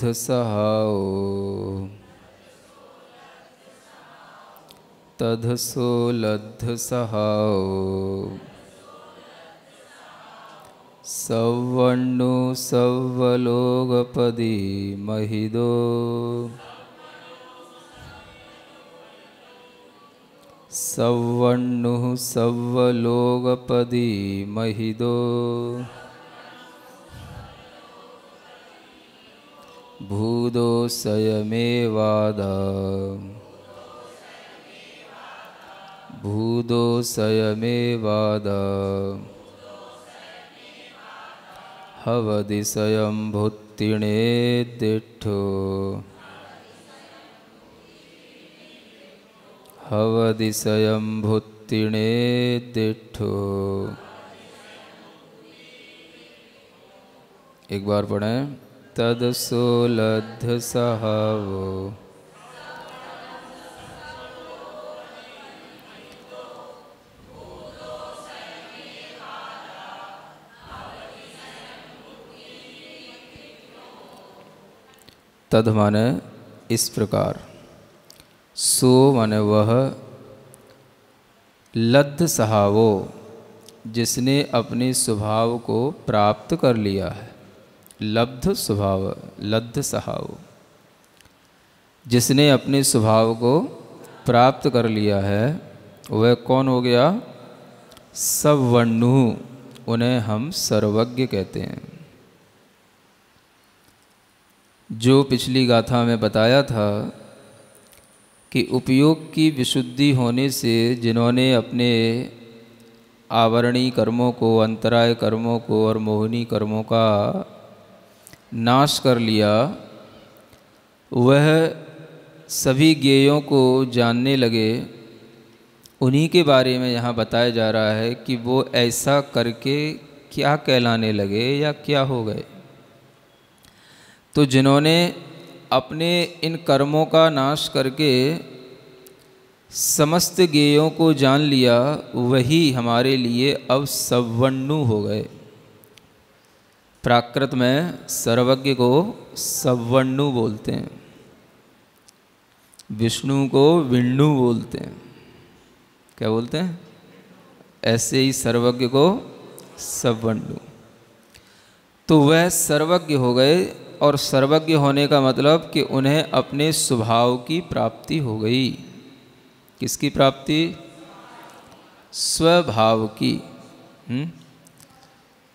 लब्ध सहाओ। तधसो लब्ध सहाओ। सवर्णु सवलोगपदी महिदो। सवर्णुः सवलोगपदी महिदो। भूदोसयमेवाद भूदोसयमेवाद हवदिशयं भुत्तिणे दिष्ठो हवदिशयं भुत्तिणे दिष्ठो एक बार पढ़ें। तदसोलध सहावो तद माने इस प्रकार, सो माने वह लद्ध सहावो, जिसने अपने स्वभाव को प्राप्त कर लिया है। लब्ध स्वभाव, लब्ध सहाव। जिसने अपने स्वभाव को प्राप्त कर लिया है, वह कौन हो गया? सवर्णु उन्हें हम सर्वज्ञ कहते हैं। जो पिछली गाथा में बताया था कि उपयोग की विशुद्धि होने से जिन्होंने अपने आवरणीय कर्मों को, अंतराय कर्मों को और मोहनी कर्मों का नाश कर लिया, वह सभी ज्ञेयों को जानने लगे। उन्हीं के बारे में यहाँ बताया जा रहा है कि वो ऐसा करके क्या कहलाने लगे या क्या हो गए। तो जिन्होंने अपने इन कर्मों का नाश करके समस्त गेयों को जान लिया, वही हमारे लिए अब सवर्णु हो गए। प्राकृत में सर्वज्ञ को सवर्णु बोलते हैं। विष्णु को विष्णु बोलते हैं। क्या बोलते हैं? ऐसे ही सर्वज्ञ को सवर्णु। तो वह सर्वज्ञ हो गए और सर्वज्ञ होने का मतलब कि उन्हें अपने स्वभाव की प्राप्ति हो गई। किसकी प्राप्ति? स्वभाव की। हुँ?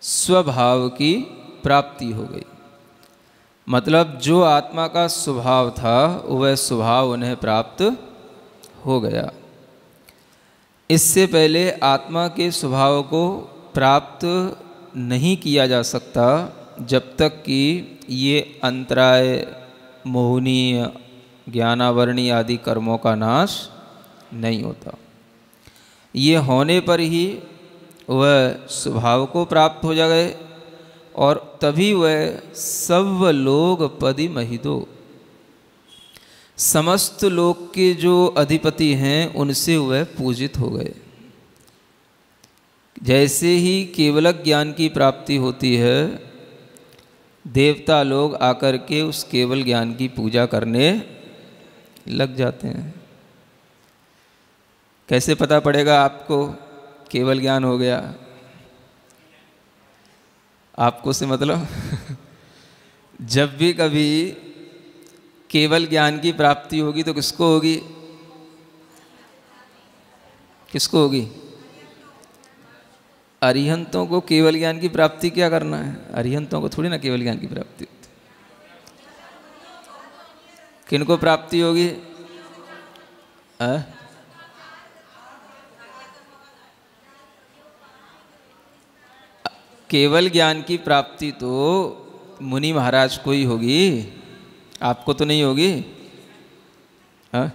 स्वभाव की प्राप्ति हो गई। मतलब जो आत्मा का स्वभाव था, वह स्वभाव उन्हें प्राप्त हो गया। इससे पहले आत्मा के स्वभाव को प्राप्त नहीं किया जा सकता, जब तक कि ये अंतराय, मोहनीय, ज्ञानावरणी आदि कर्मों का नाश नहीं होता। ये होने पर ही वह स्वभाव को प्राप्त हो जाए और तभी वह सब लोग पदि महिदो समस्त लोक के जो अधिपति हैं, उनसे वह पूजित हो गए। जैसे ही केवल ज्ञान की प्राप्ति होती है, देवता लोग आकर के उस केवल ज्ञान की पूजा करने लग जाते हैं। कैसे पता पड़ेगा आपको? केवल ज्ञान हो गया। आपको से मतलब? जब भी कभी केवल ज्ञान की प्राप्ति होगी तो किसको होगी? किसको होगी? अरिहंतों को केवल ज्ञान की प्राप्ति क्या करना है? अरिहंतों को थोड़ी ना केवल ज्ञान की प्राप्ति होती। किनको प्राप्ति होगी? आ? केवल ज्ञान की प्राप्ति तो मुनि महाराज को ही होगी। आपको तो नहीं होगी? हा?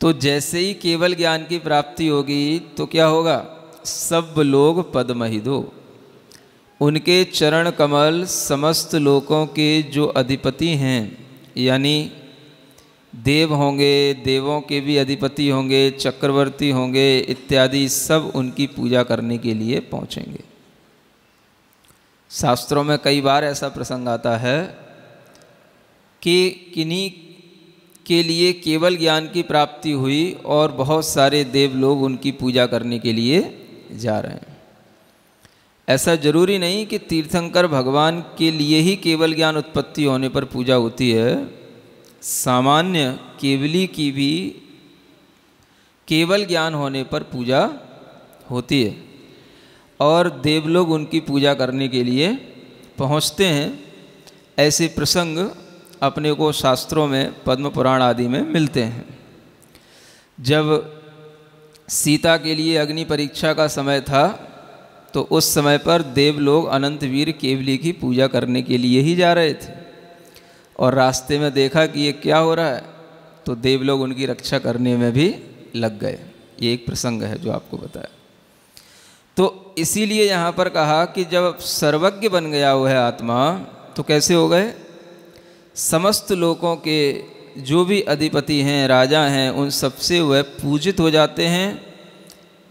तो जैसे ही केवल ज्ञान की प्राप्ति होगी तो क्या होगा? सब लोग पद्महिदो उनके चरण कमल समस्त लोकों के जो अधिपति हैं, यानी देव होंगे, देवों के भी अधिपति होंगे, चक्रवर्ती होंगे, इत्यादि सब उनकी पूजा करने के लिए पहुँचेंगे। शास्त्रों में कई बार ऐसा प्रसंग आता है कि किन्हीं के लिए केवल ज्ञान की प्राप्ति हुई और बहुत सारे देव लोग उनकी पूजा करने के लिए जा रहे हैं। ऐसा ज़रूरी नहीं कि तीर्थंकर भगवान के लिए ही केवल ज्ञान उत्पत्ति होने पर पूजा होती है। सामान्य केवली की भी केवल ज्ञान होने पर पूजा होती है। और देवलोग उनकी पूजा करने के लिए पहुँचते हैं। ऐसे प्रसंग अपने को शास्त्रों में पद्म पुराण आदि में मिलते हैं। जब सीता के लिए अग्नि परीक्षा का समय था तो उस समय पर देवलोग अनंत वीर केवली की पूजा करने के लिए ही जा रहे थे। और रास्ते में देखा कि ये क्या हो रहा है तो देवलोग उनकी रक्षा करने में भी लग गए। ये एक प्रसंग है जो आपको बताया। तो इसीलिए यहाँ पर कहा कि जब सर्वज्ञ बन गया वह आत्मा तो कैसे हो गए? समस्त लोगों के जो भी अधिपति हैं, राजा हैं, उन सबसे वह पूजित हो जाते हैं।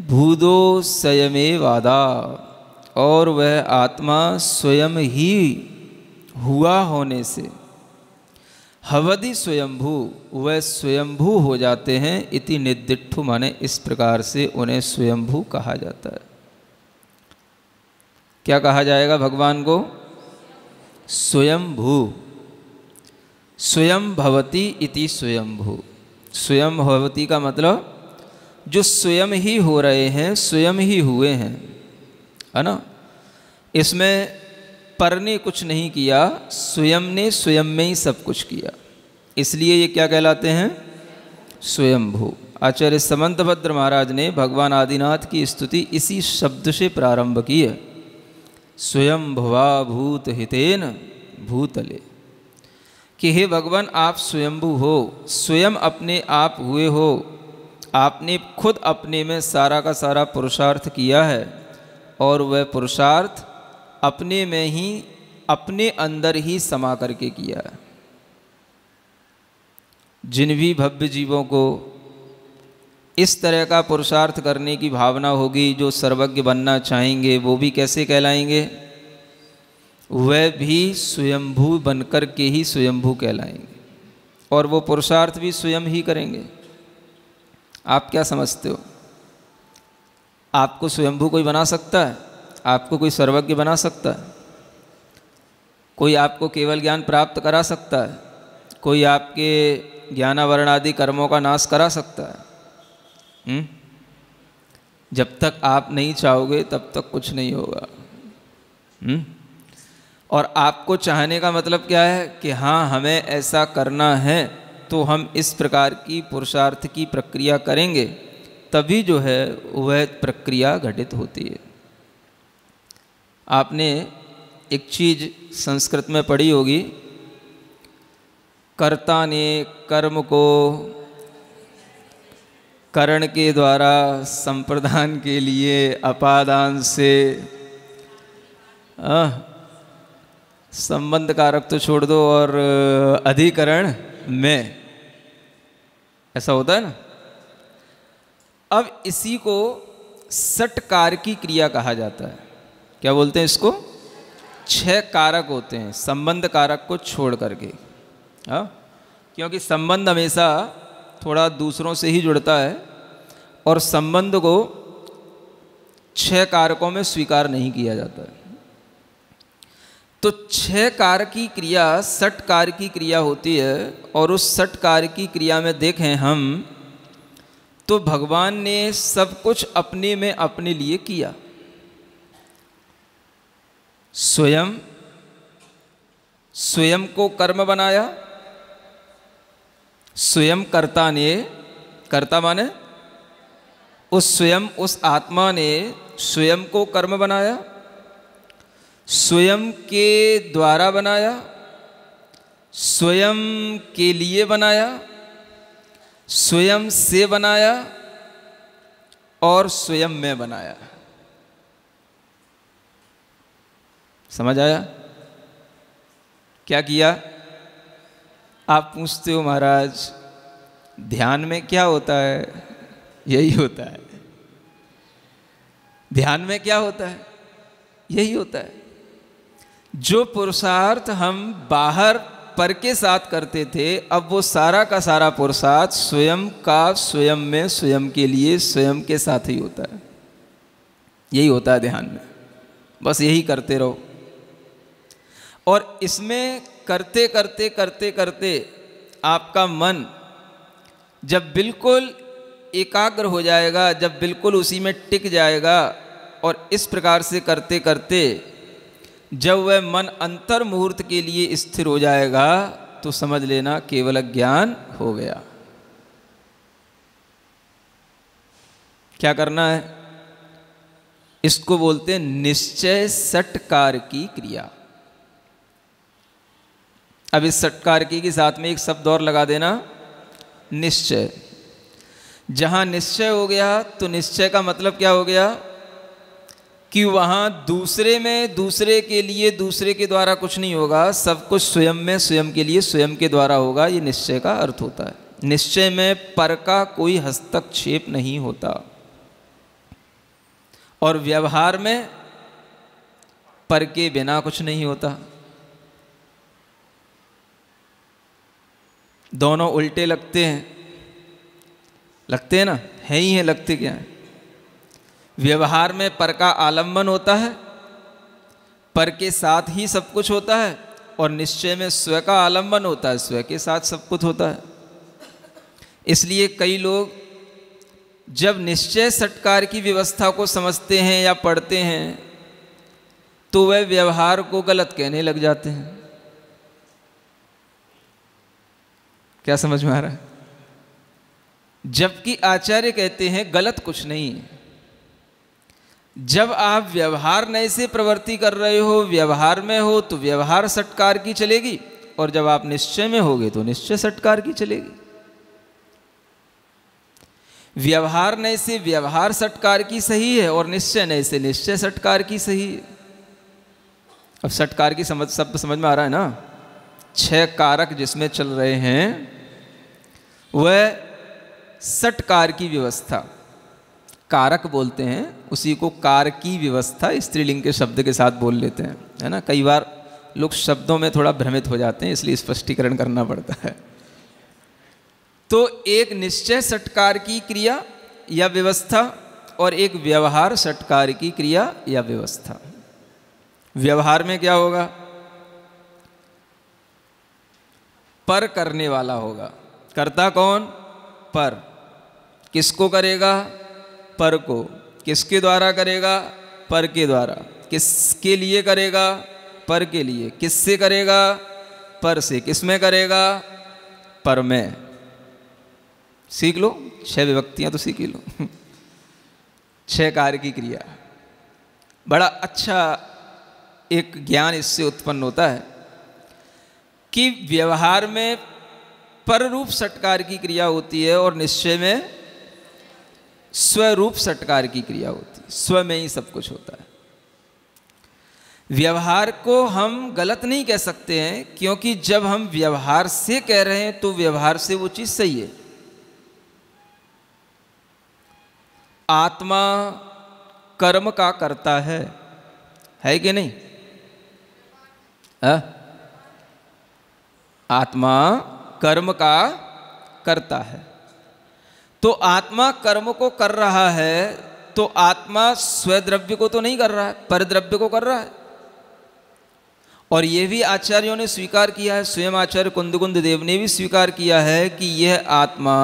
भूदो स्वयमे वादा। और वह आत्मा स्वयं ही हुआ होने से। हवदि स्वयंभू, वह स्वयंभू हो जाते हैं इति निर्दिठु माने इस प्रकार से उन्हें स्वयंभू कहा जाता है। क्या कहा जाएगा भगवान को? स्वयंभू। स्वयं भवती इति स्वयंभू। स्वयं भवती का मतलब जो स्वयं ही हो रहे हैं, स्वयं ही हुए हैं। है ना? इसमें पर ने कुछ नहीं किया, स्वयं ने स्वयं में ही सब कुछ किया। इसलिए ये क्या कहलाते हैं? स्वयंभू। आचार्य समंतभद्र महाराज ने भगवान आदिनाथ की स्तुति इसी शब्द से प्रारंभ की है। स्वयं भवा भूत हितेन भूतले। कि हे भगवान, आप स्वयंभू हो, स्वयं अपने आप हुए हो, आपने खुद अपने में सारा का सारा पुरुषार्थ किया है, और वह पुरुषार्थ अपने में ही, अपने अंदर ही समा करके किया है। जिन भी भव्य जीवों को इस तरह का पुरुषार्थ करने की भावना होगी, जो सर्वज्ञ बनना चाहेंगे, वो भी कैसे कहलाएँगे? वह भी स्वयंभू बनकर के ही स्वयंभू कहलाएँगे। और वो पुरुषार्थ भी स्वयं ही करेंगे। आप क्या समझते हो? आपको स्वयंभू कोई बना सकता है? आपको कोई सर्वज्ञ बना सकता है? कोई आपको केवल ज्ञान प्राप्त करा सकता है? कोई आपके ज्ञानावरण आदि कर्मों का नाश करा सकता है? हुँ? हम्म? जब तक आप नहीं चाहोगे, तब तक कुछ नहीं होगा हुँ? हम्म? और आपको चाहने का मतलब क्या है कि हाँ हमें ऐसा करना है तो हम इस प्रकार की पुरुषार्थ की प्रक्रिया करेंगे, तभी जो है, वह प्रक्रिया घटित होती है आपने एक चीज़ संस्कृत में पढ़ी होगी, कर्ता ने कर्म को करण के द्वारा संप्रदान के लिए अपादान से संबंध कारक तो छोड़ दो और अधिकरण में। ऐसा होता है ना? अब इसी को सटकार की क्रिया कहा जाता है। क्या बोलते हैं इसको? छह कारक होते हैं संबंध कारक को छोड़ करके। हाँ? क्योंकि संबंध हमेशा थोड़ा दूसरों से ही जुड़ता है और संबंध को छह कारकों में स्वीकार नहीं किया जाता है। तो छह कार की क्रिया सट कार की क्रिया होती है और उस सट कार की क्रिया में देखें हम तो भगवान ने सब कुछ अपने में अपने लिए किया। स्वयं स्वयं को कर्म बनाया स्वयं कर्ता ने, कर्ता माने? उस स्वयं, उस आत्मा ने स्वयं को कर्म बनाया, स्वयं के द्वारा बनाया, स्वयं के लिए बनाया, स्वयं से बनाया, और स्वयं में बनाया। समझ आया? क्या किया? आप पूछते हो महाराज, ध्यान में क्या होता है? यही होता है। ध्यान में क्या होता है? यही होता है। जो पुरुषार्थ हम बाहर पर के साथ करते थे, अब वो सारा का सारा पुरुषार्थ स्वयं का, स्वयं में, स्वयं के लिए, स्वयं के साथ ही होता है। यही होता है ध्यान में। बस यही करते रहो। और इसमें करते करते करते करते आपका मन जब बिल्कुल एकाग्र हो जाएगा, जब बिल्कुल उसी में टिक जाएगा और इस प्रकार से करते करते जब वह मन अंतर मुहूर्त के लिए स्थिर हो जाएगा तो समझ लेना केवल ज्ञान हो गया। क्या करना है? इसको बोलते हैं निश्चय सटकार की क्रिया। अब इस सटकार की के साथ में एक शब्द और लगा देना, निश्चय। जहाँ निश्चय हो गया तो निश्चय का मतलब क्या हो गया? कि वहाँ दूसरे में, दूसरे के लिए, दूसरे के द्वारा कुछ नहीं होगा। सब कुछ स्वयं में, स्वयं के लिए, स्वयं के द्वारा होगा। ये निश्चय का अर्थ होता है। निश्चय में पर का कोई हस्तक्षेप नहीं होता। और व्यवहार में पर के बिना कुछ नहीं होता। दोनों उल्टे लगते हैं। लगते हैं ना? है ही है, लगते क्या है? व्यवहार में पर का आलंबन होता है, पर के साथ ही सब कुछ होता है, और निश्चय में स्व का आलंबन होता है, स्व के साथ सब कुछ होता है। इसलिए कई लोग जब निश्चय सटकार की व्यवस्था को समझते हैं या पढ़ते हैं तो वह व्यवहार को गलत कहने लग जाते हैं। क्या समझ में आ रहा है? जबकि आचार्य कहते हैं, गलत कुछ नहीं जब आप व्यवहार नए से प्रवृत्ति कर रहे हो, व्यवहार में हो तो व्यवहार सटकार की चलेगी, और जब आप निश्चय में होगे तो निश्चय सटकार की चलेगी। व्यवहार नए से व्यवहार सटकार की सही है, और निश्चय नए से निश्चय सटकार की सही है। अब सटकार की समझ, सब समझ में आ रहा है ना? छह कारक जिसमें चल रहे हैं, वह सटकार की व्यवस्था। कारक बोलते हैं, उसी को कार की व्यवस्था स्त्रीलिंग के शब्द के साथ बोल लेते हैं, है ना? कई बार लोग शब्दों में थोड़ा भ्रमित हो जाते हैं, इसलिए स्पष्टीकरण करना पड़ता है। तो एक निश्चय सटकार की क्रिया या व्यवस्था और एक व्यवहार सटकार की क्रिया या व्यवस्था। व्यवहार में क्या होगा? पर करने वाला होगा। करता कौन? पर। किसको करेगा? पर को। किसके द्वारा करेगा? पर के द्वारा। किसके लिए करेगा? पर के लिए। किससे करेगा? पर से। किसमें करेगा? पर में। सीख लो। छह विभक्तियाँ तो सीख लो। छह कार्य की क्रिया। बड़ा अच्छा एक ज्ञान इससे उत्पन्न होता है। कि व्यवहार में पर रूप सटकार की क्रिया होती है और निश्चय में स्वरूप सटकार की क्रिया होती है। स्व में ही सब कुछ होता है। व्यवहार को हम गलत नहीं कह सकते हैं, क्योंकि जब हम व्यवहार से कह रहे हैं तो व्यवहार से वो चीज़ सही है। आत्मा कर्म का करता है। है कि नहीं? आ? आत्मा कर्म का करता है। तो आत्मा कर्म को कर रहा है तो आत्मा स्वद्रव्य को तो नहीं कर रहा है, परद्रव्य को कर रहा है। और यह भी आचार्यों ने स्वीकार किया है, स्वयं आचार्य कुंदकुंद देव ने भी स्वीकार किया है कि यह आत्मा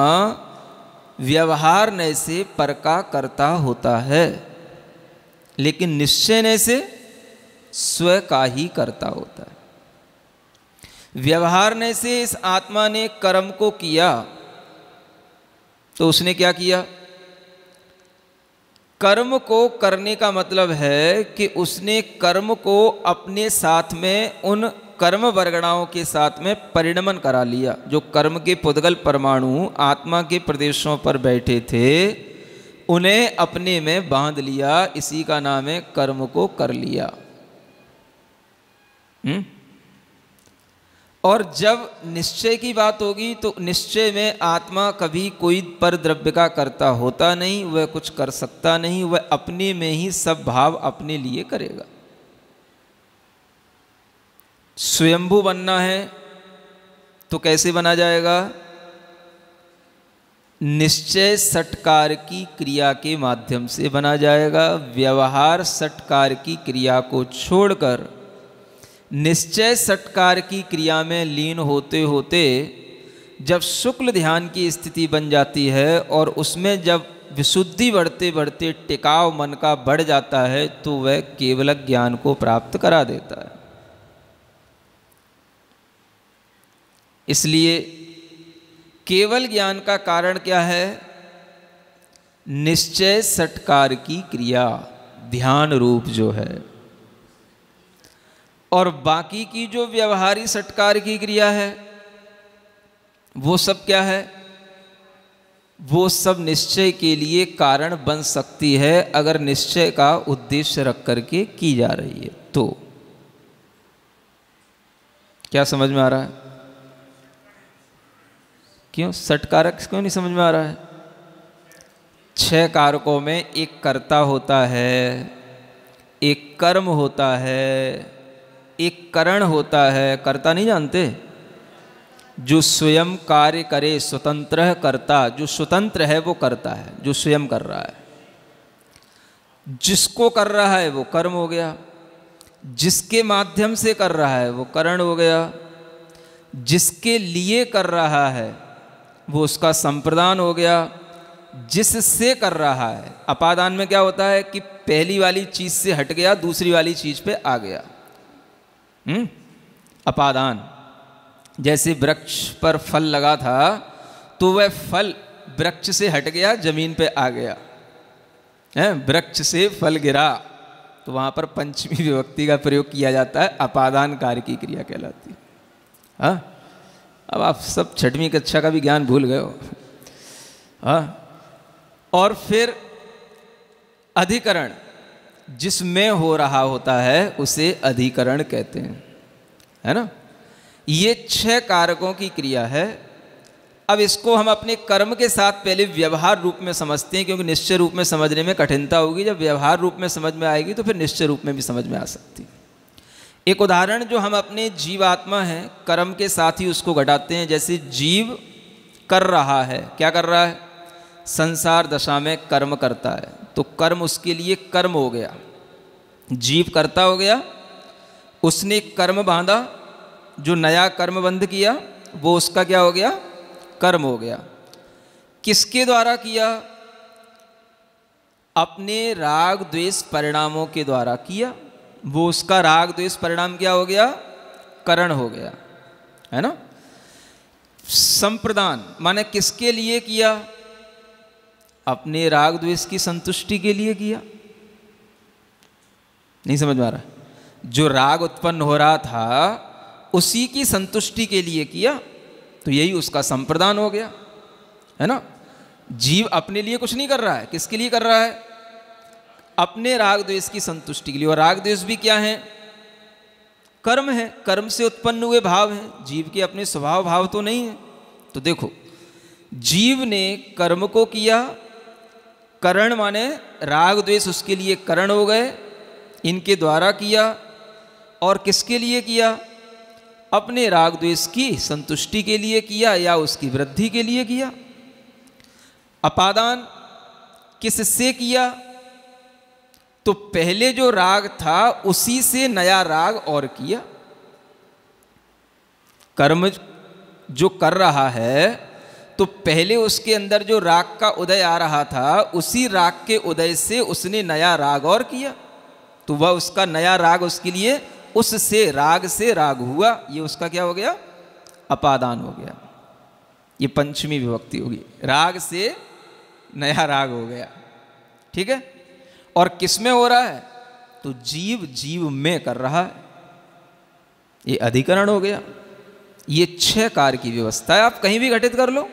व्यवहार नय से पर का करता होता है, लेकिन निश्चय नय से स्व का ही करता होता है। व्यवहार नय से इस आत्मा ने कर्म को किया तो उसने क्या किया कर्म को करने का मतलब है कि उसने कर्म को अपने साथ में, उन कर्म वर्गणाओं के साथ में परिणमन करा लिया, जो कर्म के पुद्गल परमाणु आत्मा के प्रदेशों पर बैठे थे, उन्हें अपने में बाँध लिया, इसी का नाम है कर्म को कर लिया हुँ? और जब निश्चय की बात होगी तो निश्चय में आत्मा कभी कोई पर द्रव्य का करता होता नहीं, वह कुछ कर सकता नहीं, वह अपने में ही सब भाव अपने लिए करेगा। स्वयंभू बनना है तो कैसे बना जाएगा? निश्चय सटकार की क्रिया के माध्यम से बना जाएगा। व्यवहार सटकार की क्रिया को छोड़कर निश्चय सटकार की क्रिया में लीन होते होते जब शुक्ल ध्यान की स्थिति बन जाती है और उसमें जब विशुद्धि बढ़ते बढ़ते टिकाव मन का बढ़ जाता है तो वह केवल ज्ञान को प्राप्त करा देता है। इसलिए केवल ज्ञान का कारण क्या है? निश्चय सटकार की क्रिया, ध्यान रूप जो है। और बाकी की जो व्यवहारी सटकार की क्रिया है, वो सब क्या है? वो सब निश्चय के लिए कारण बन सकती है अगर निश्चय का उद्देश्य रख करके की जा रही है। तो क्या समझ में आ रहा है? क्यों? सटकारक क्यों नहीं समझ में आ रहा है? छह कारकों में एक कर्ता होता है, एक कर्म होता है एक करण होता है, कर्ता नहीं जानते? जो स्वयं कार्य करे, स्वतंत्र करता, जो स्वतंत्र है वो करता है, जो स्वयं कर रहा है। जिसको कर रहा है वो कर्म हो गया, जिसके माध्यम से कर रहा है वो करण हो गया, जिसके लिए कर रहा है वो उसका संप्रदान हो गया, जिससे कर रहा है। अपादान में क्या होता है कि पहली वाली चीज़ से हट गया, दूसरी वाली चीज़ पे आ गया। हम्म? अपादान। जैसे वृक्ष पर फल लगा था तो वह फल वृक्ष से हट गया, ज़मीन पे आ गया। है? वृक्ष से फल गिरा तो वहाँ पर पंचमी विभक्ति का प्रयोग किया जाता है, अपादान कार्य की क्रिया कहलाती है। हाँ? अब आप सब छठवीं कक्षा का भी ज्ञान भूल गए हो। हाँ? और फिर अधिकरण। जिसमें हो रहा होता है, उसे अधिकरण कहते हैं। है ना? ये छह कारकों की क्रिया है। अब इसको हम अपने कर्म के साथ पहले व्यवहार रूप में समझते हैं, क्योंकि निश्चय रूप में समझने में कठिनता होगी। जब व्यवहार रूप में समझ में आएगी तो फिर निश्चय रूप में भी समझ में आ सकती है। एक उदाहरण जो हम अपने जीवात्मा हैं, कर्म के साथ ही उसको घटाते हैं। जैसे जीव कर रहा है। क्या कर रहा है? संसार दशा में कर्म करता है तो कर्म उसके लिए कर्म हो गया। जीव करता हो गया, उसने कर्म बांधा, जो नया कर्म बंध किया, वो उसका क्या हो गया? कर्म हो गया। किसके द्वारा किया? अपने राग द्वेष परिणामों के द्वारा किया। वो उसका राग द्वेष परिणाम क्या हो गया? करण हो गया। है ना? संप्रदान, माने किसके लिए किया? अपने राग द्वेष की संतुष्टि के लिए किया। नहीं समझ आ रहा? जो राग उत्पन्न हो रहा था, उसी की संतुष्टि के लिए किया तो यही उसका संप्रदान हो गया। है ना? जीव अपने लिए कुछ नहीं कर रहा है। किसके लिए कर रहा है? अपने राग द्वेष की संतुष्टि के लिए। और राग द्वेष भी क्या है? कर्म है। कर्म से उत्पन्न हुए भाव हैं। जीव के अपने स्वभाव भाव तो नहीं है। तो देखो, जीव ने कर्म को किया करण माने, राग द्वेष उसके लिए करण हो गए, इनके द्वारा किया, और किसके लिए किया? अपने राग द्वेष की संतुष्टि के लिए किया, या उसकी वृद्धि के लिए किया? अपादान किससे किया? तो पहले जो राग था, उसी से नया राग और किया। कर्म जो कर रहा है तो पहले उसके अंदर जो राग का उदय आ रहा था, उसी राग के उदय से उसने नया राग और किया। तो वह उसका नया राग उसके लिए, उससे राग से राग हुआ। ये उसका क्या हो गया? अपादान हो गया। ये पंचमी विभक्ति होगी। राग से नया राग हो गया। ठीक है? और किसमें हो रहा है? तो जीव जीव में कर रहा है। ये अधिकरण हो गया। ये छह कार की व्यवस्था है। आप कहीं भी घटित कर लो।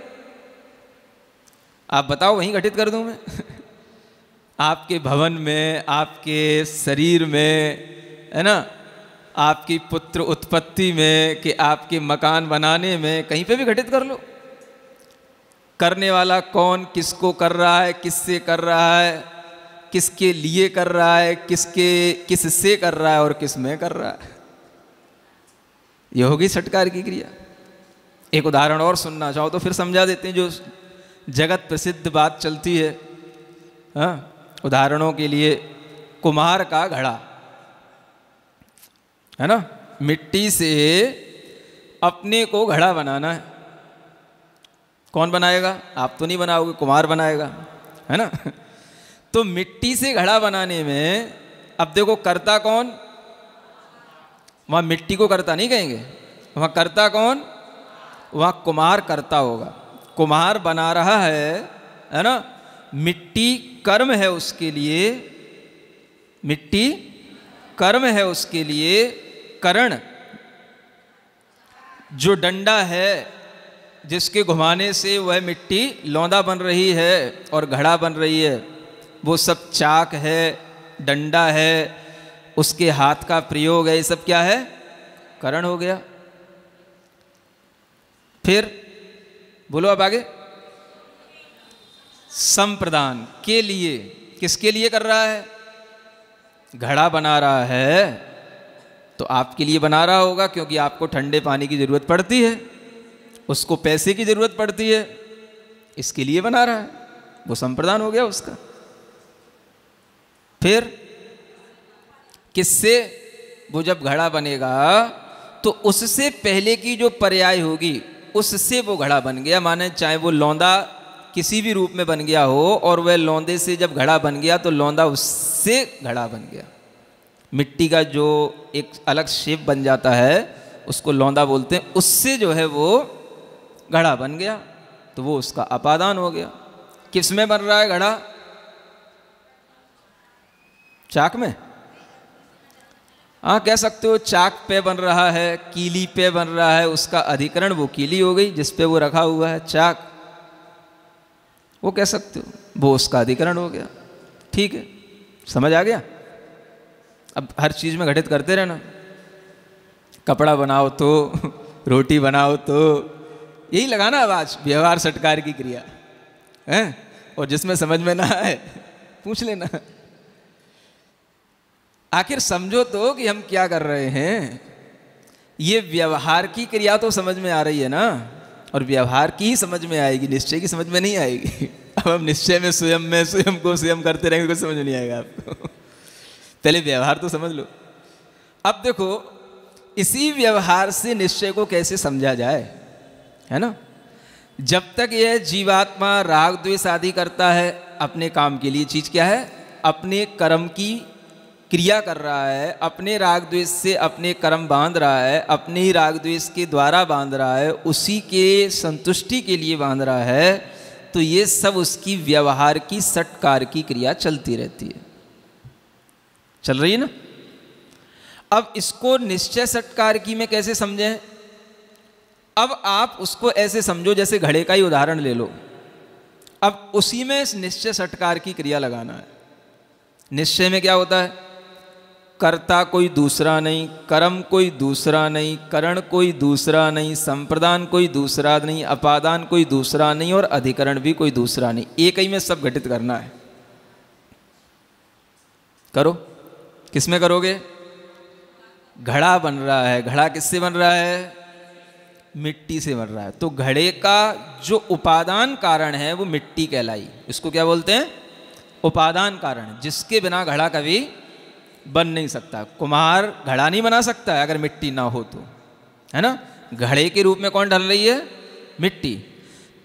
आप बताओ, वहीं घटित कर दूँ मैं? आपके भवन में, आपके शरीर में, है ना? आपकी पुत्र उत्पत्ति में कि आपके मकान बनाने में, कहीं पे भी घटित कर लो। करने वाला कौन किसको कर रहा है, किससे कर रहा है, किसके लिए कर रहा है, किसके, किससे कर रहा है और किसमें कर रहा है? यह होगी सटकार की क्रिया। एक उदाहरण और सुनना चाहो तो फिर समझा देते हैं जो जगत प्रसिद्ध बात चलती है हाँ उदाहरणों के लिए कुमार का घड़ा, है ना? मिट्टी से अपने को घड़ा बनाना है। कौन बनाएगा? आप तो नहीं बनाओगे, कुमार बनाएगा, है ना? तो मिट्टी से घड़ा बनाने में, अब देखो करता कौन? वहाँ मिट्टी को करता नहीं कहेंगे, वहाँ करता कौन? वहाँ कुमार करता होगा। कुम्हार बना रहा है है ना? मिट्टी कर्म है उसके लिए, मिट्टी कर्म है उसके लिए करण, जो डंडा है, जिसके घुमाने से वह मिट्टी लौंदा बन रही है और घड़ा बन रही है। वो सब चाक है, डंडा है, उसके हाथ का प्रयोग है, ये सब क्या है? करण हो गया। फिर बोलो अब आगे। संप्रदान के लिए, किसके लिए कर रहा है? घड़ा बना रहा है। तो आपके लिए बना रहा होगा, क्योंकि आपको ठंडे पानी की ज़रूरत पड़ती है। उसको पैसे की ज़रूरत पड़ती है। इसके लिए बना रहा है। वो संप्रदान हो गया उसका। फिर, किससे वो जब घड़ा बनेगा तो उससे पहले की जो पर्याय होगी उससे वो घड़ा बन गया। माने चाहे वो लौंदा किसी भी रूप में बन गया हो और वह लौंदे से जब घड़ा बन गया तो लौंदा उससे घड़ा बन गया। मिट्टी का जो एक अलग शेप बन जाता है, उसको लौंदा बोलते हैं, उससे जो है वो घड़ा बन गया तो वो उसका अपादान हो गया। किसमें बन रहा है घड़ा? चाक में। हाँ कह सकते हो, चाक पे बन रहा है, कीली पे बन रहा है, उसका अधिकरण वो कीली हो गई, जिस पे वो रखा हुआ है, चाक। वो कह सकते हो, वो उसका अधिकरण हो गया। ठीक है, समझ आ गया? अब हर चीज़ में घटित करते रहना। कपड़ा बनाओ तो रोटी बनाओ तो यही लगाना आवाज़ व्यवहार सटकार की क्रिया। है? और जिसमें समझ में ना आए, पूछ लेना। आखिर समझो तो कि हम क्या कर रहे हैं। ये व्यवहार की क्रिया तो समझ में आ रही है ना? और व्यवहार की ही समझ में आएगी, निश्चय की समझ में नहीं आएगी। अब हम निश्चय में, स्वयं में, स्वयं को स्वयं करते रहेंगे, कुछ समझ नहीं आएगा आपको। पहले व्यवहार तो समझ लो। अब देखो, इसी व्यवहार से निश्चय को कैसे समझा जाए? है ना? जब तक यह जीवात्मा राग, द्वेष आदि करता है, अपने काम के लिए चीज़ क्या है? अपने कर्म की क्रिया कर रहा है, अपने राग द्वेष से अपने कर्म बाँध रहा है, अपने ही राग द्वेष के द्वारा बाँध रहा है, उसी के संतुष्टि के लिए बाँध रहा है तो ये सब उसकी व्यवहार की सटकार की क्रिया चलती रहती है। चल रही है ना? अब इसको निश्चय सटकार की में कैसे समझें? अब आप उसको ऐसे समझो जैसे घड़े का ही उदाहरण ले लो। अब उसी में इस निश्चय सटकार की क्रिया लगाना है। निश्चय में क्या होता है? कर्ता कोई दूसरा नहीं, कर्म कोई दूसरा नहीं, करण कोई दूसरा नहीं, संप्रदान कोई दूसरा नहीं, अपादान कोई दूसरा नहीं और अधिकरण भी कोई दूसरा नहीं। एक ही में सब घटित करना है। करो। किसमें करोगे? घड़ा बन रहा है। घड़ा किससे बन रहा है? मिट्टी से बन रहा है। तो घड़े का जो उपादान कारण है, वो मिट्टी कहलाई। इसको क्या बोलते हैं? उपादान कारण। जिसके बिना घड़ा कभी बन नहीं सकता। कुम्हार घड़ा नहीं बना सकता अगर मिट्टी ना हो तो। है ना? घड़े के रूप में कौन ढल रही है? मिट्टी।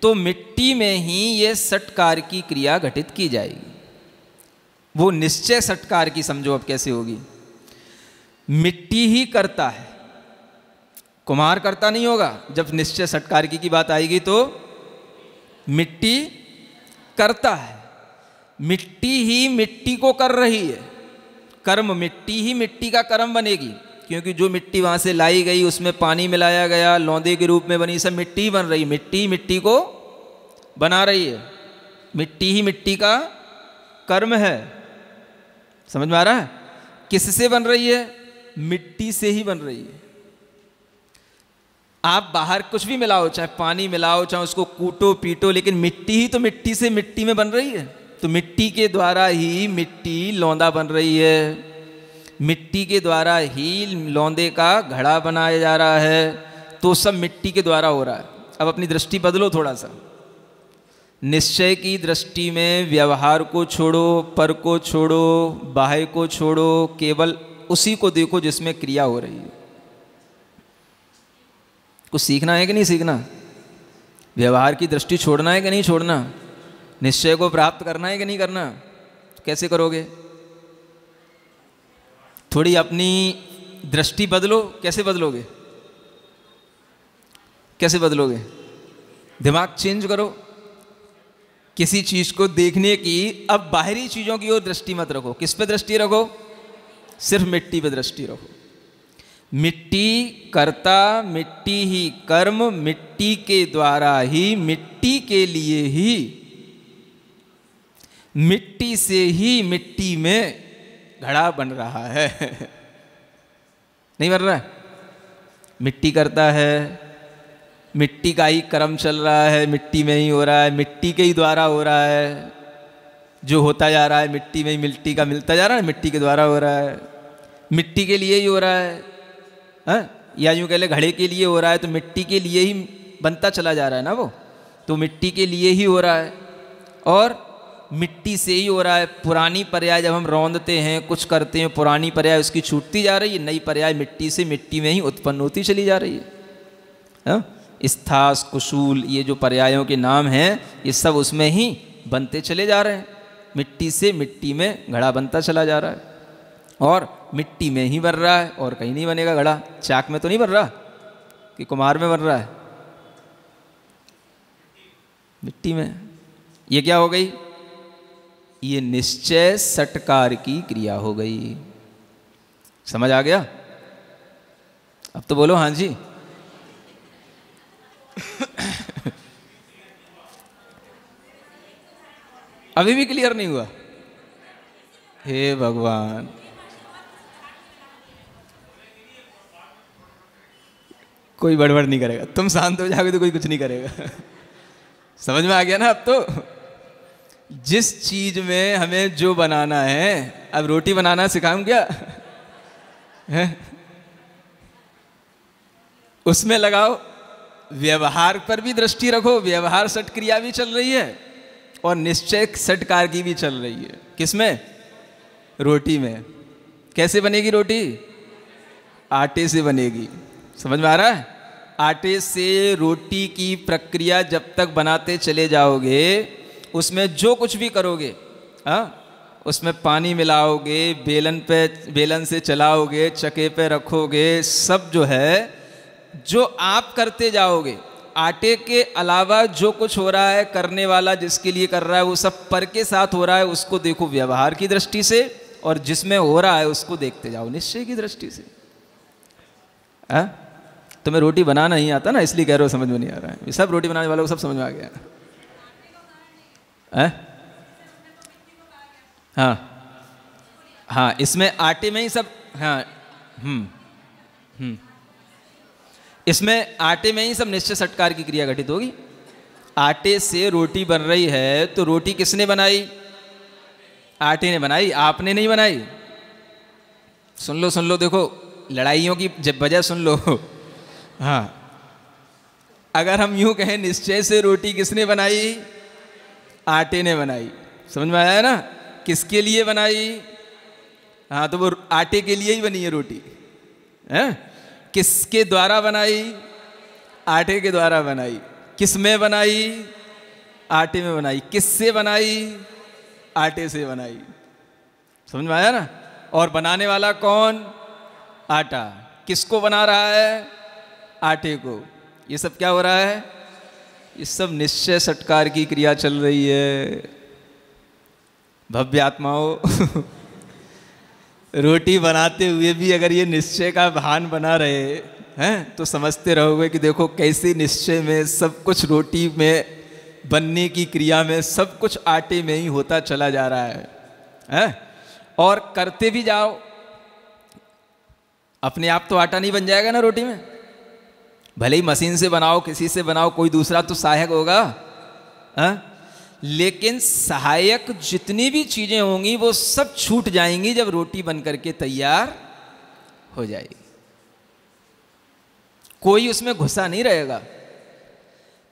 तो मिट्टी में ही ये सटकार की क्रिया घटित की जाएगी। वो निश्चय सटकार की समझो अब कैसे होगी। मिट्टी ही करता है। कुम्हार करता नहीं होगा। जब निश्चय सटकार की, की बात आएगी तो मिट्टी करता है। मिट्टी ही मिट्टी को कर रही है। कर्म मिट्टी ही मिट्टी का कर्म बनेगी। क्योंकि जो मिट्टी वहाँ से लाई गई, उसमें पानी मिलाया गया, लौंदे के रूप में बनी, सब मिट्टी बन रही मिट्टी मिट्टी को बना रही है। मिट्टी ही मिट्टी का कर्म है। समझ में आ रहा है? किससे बन रही है? मिट्टी से ही बन रही है। आप बाहर कुछ भी मिलाओ, चाहे पानी मिलाओ, चाहे उसको कूटो, पीटो, लेकिन मिट्टी ही तो मिट्टी से मिट्टी में बन रही है। तो मिट्टी के द्वारा ही मिट्टी लौंदा बन रही है। मिट्टी के द्वारा ही लौंदे का घड़ा बनाया जा रहा है। तो सब मिट्टी के द्वारा हो रहा है। अब अपनी दृष्टि बदलो थोड़ा सा निश्चय की दृष्टि में व्यवहार को छोड़ो, पर को छोड़ो, बाह्य को छोड़ो, केवल उसी को देखो जिसमें क्रिया हो रही है। कुछ सीखना है कि नहीं सीखना? व्यवहार की दृष्टि छोड़ना है कि नहीं छोड़ना? निश्चय को प्राप्त करना है कि नहीं करना? कैसे करोगे? थोड़ी अपनी दृष्टि बदलो, कैसे बदलोगे? कैसे बदलोगे? दिमाग चेंज करो। किसी चीज़ को देखने की अब बाहरी चीज़ों की ओर दृष्टि मत रखो। किस पे दृष्टि रखो? सिर्फ़ मिट्टी पे दृष्टि रखो। मिट्टी कर्ता, मिट्टी ही कर्म, मिट्टी के द्वारा ही, मिट्टी के लिए ही मिट्टी से ही मिट्टी में घड़ा बन रहा है। नहीं बन रहा है? मिट्टी करता है, मिट्टी का ही कर्म चल रहा है, मिट्टी में ही हो रहा है, मिट्टी के ही द्वारा हो रहा है। जो होता जा रहा है, मिट्टी में ही मिट्टी का मिलता जा रहा है, मिट्टी के द्वारा हो रहा है। मिट्टी के लिए ही हो रहा है। हा? या यूँ कह ले, घड़े के लिए हो रहा है तो मिट्टी के लिए ही बनता चला जा रहा है ना वो? तो मिट्टी के लिए ही हो रहा है। और मिट्टी से ही हो रहा है। पुरानी पर्याय जब हम रौंदते हैं, कुछ करते हैं, पुरानी पर्याय उसकी छूटती जा रही है, नई पर्याय मिट्टी से मिट्टी में ही उत्पन्न होती चली जा रही है। स्थास कुशूल, ये जो पर्यायों के नाम हैं, ये सब उसमें ही बनते चले जा रहे हैं। मिट्टी से मिट्टी में घड़ा बनता चला जा रहा है। और मिट्टी में ही बन रहा है, और कहीं नहीं बनेगा घड़ा। चाक में तो नहीं बन रहा कि कुमार में बन रहा है? मिट्टी में। ये क्या हो गई? ये निश्चय सटकार की क्रिया हो गई। समझ आ गया? अब तो बोलो हाँ जी। अभी भी क्लियर नहीं हुआ? हे भगवान। कोई बड़बड़ नहीं करेगा। तुम शांत हो जाओगे तो कोई कुछ नहीं करेगा। समझ में आ गया ना अब तो? जिस चीज़ में हमें जो बनाना है, अब रोटी बनाना सिखाऊं क्या? उसमें लगाओ, व्यवहार पर भी दृष्टि रखो, व्यवहार सट क्रिया भी चल रही है, और निश्चय सटकार की भी चल रही है। किसमें? रोटी में। कैसे बनेगी रोटी? आटे से बनेगी। समझ में आ रहा है? आटे से रोटी की प्रक्रिया जब तक बनाते चले जाओगे उसमें जो कुछ भी करोगे हाँ उसमें पानी मिलाओगे, बेलन पे, बेलन से चलाओगे, चके पे रखोगे, सब जो है, जो आप करते जाओगे, आटे के अलावा जो कुछ हो रहा है, करने वाला जिसके लिए कर रहा है, वो सब पर के साथ हो रहा है, उसको देखो व्यवहार की दृष्टि से और जिसमें हो रहा है, उसको देखते जाओ, निश्चय की दृष्टि से आ? तुम्हें रोटी बनाना नहीं आता ना, इसलिए कह रहे हो, समझ में नहीं आ रहा है सब रोटी बनाने वालों को सब समझ में आ गया है? हाँ। हाँ इसमें आटे में ही सब हाँ हम्म हम्म। इसमें आटे में ही सब निश्चय सटकार की क्रिया घटित होगी। आटे से रोटी बन रही है तो रोटी किसने बनाई? आटे ने बनाई, आपने नहीं बनाई। सुन लो सुन लो, देखो, लड़ाइयों की जब वजह सुन लो। हाँ। अगर हम यूँ कहें, निश्चय से रोटी किसने बनाई? आटे ने बनाई। समझ में आया ना? किसके लिए बनाई? हाँ तो वो आटे के लिए ही बनी है रोटी। है? किसके द्वारा बनाई? आटे के द्वारा बनाई। किसमें बनाई? आटे में बनाई। किससे बनाई? आटे से बनाई। समझ में आया ना? और बनाने वाला कौन? आटा। किसको बना रहा है? आटे को। ये सब क्या हो रहा है? ये सब निश्चय सटकार की क्रिया चल रही है। भव्य आत्माओं, रोटी बनाते हुए भी अगर ये निश्चय का भान बना रहे, हैं तो समझते रहोगे कि देखो कैसे निश्चय में, सब कुछ रोटी में, बनने की क्रिया में, सब कुछ आटे में ही होता चला जा रहा है, हैं? और करते भी जाओ। अपने आप तो आटा नहीं बन जाएगा ना रोटी में? भले ही मशीन से बनाओ, किसी से बनाओ, कोई दूसरा तो सहायक होगा। हा? लेकिन सहायक जितनी भी चीज़ें होंगी, वो सब छूट जाएँगी जब रोटी बन करके तैयार हो जाएगी। कोई उसमें घुसा नहीं रहेगा।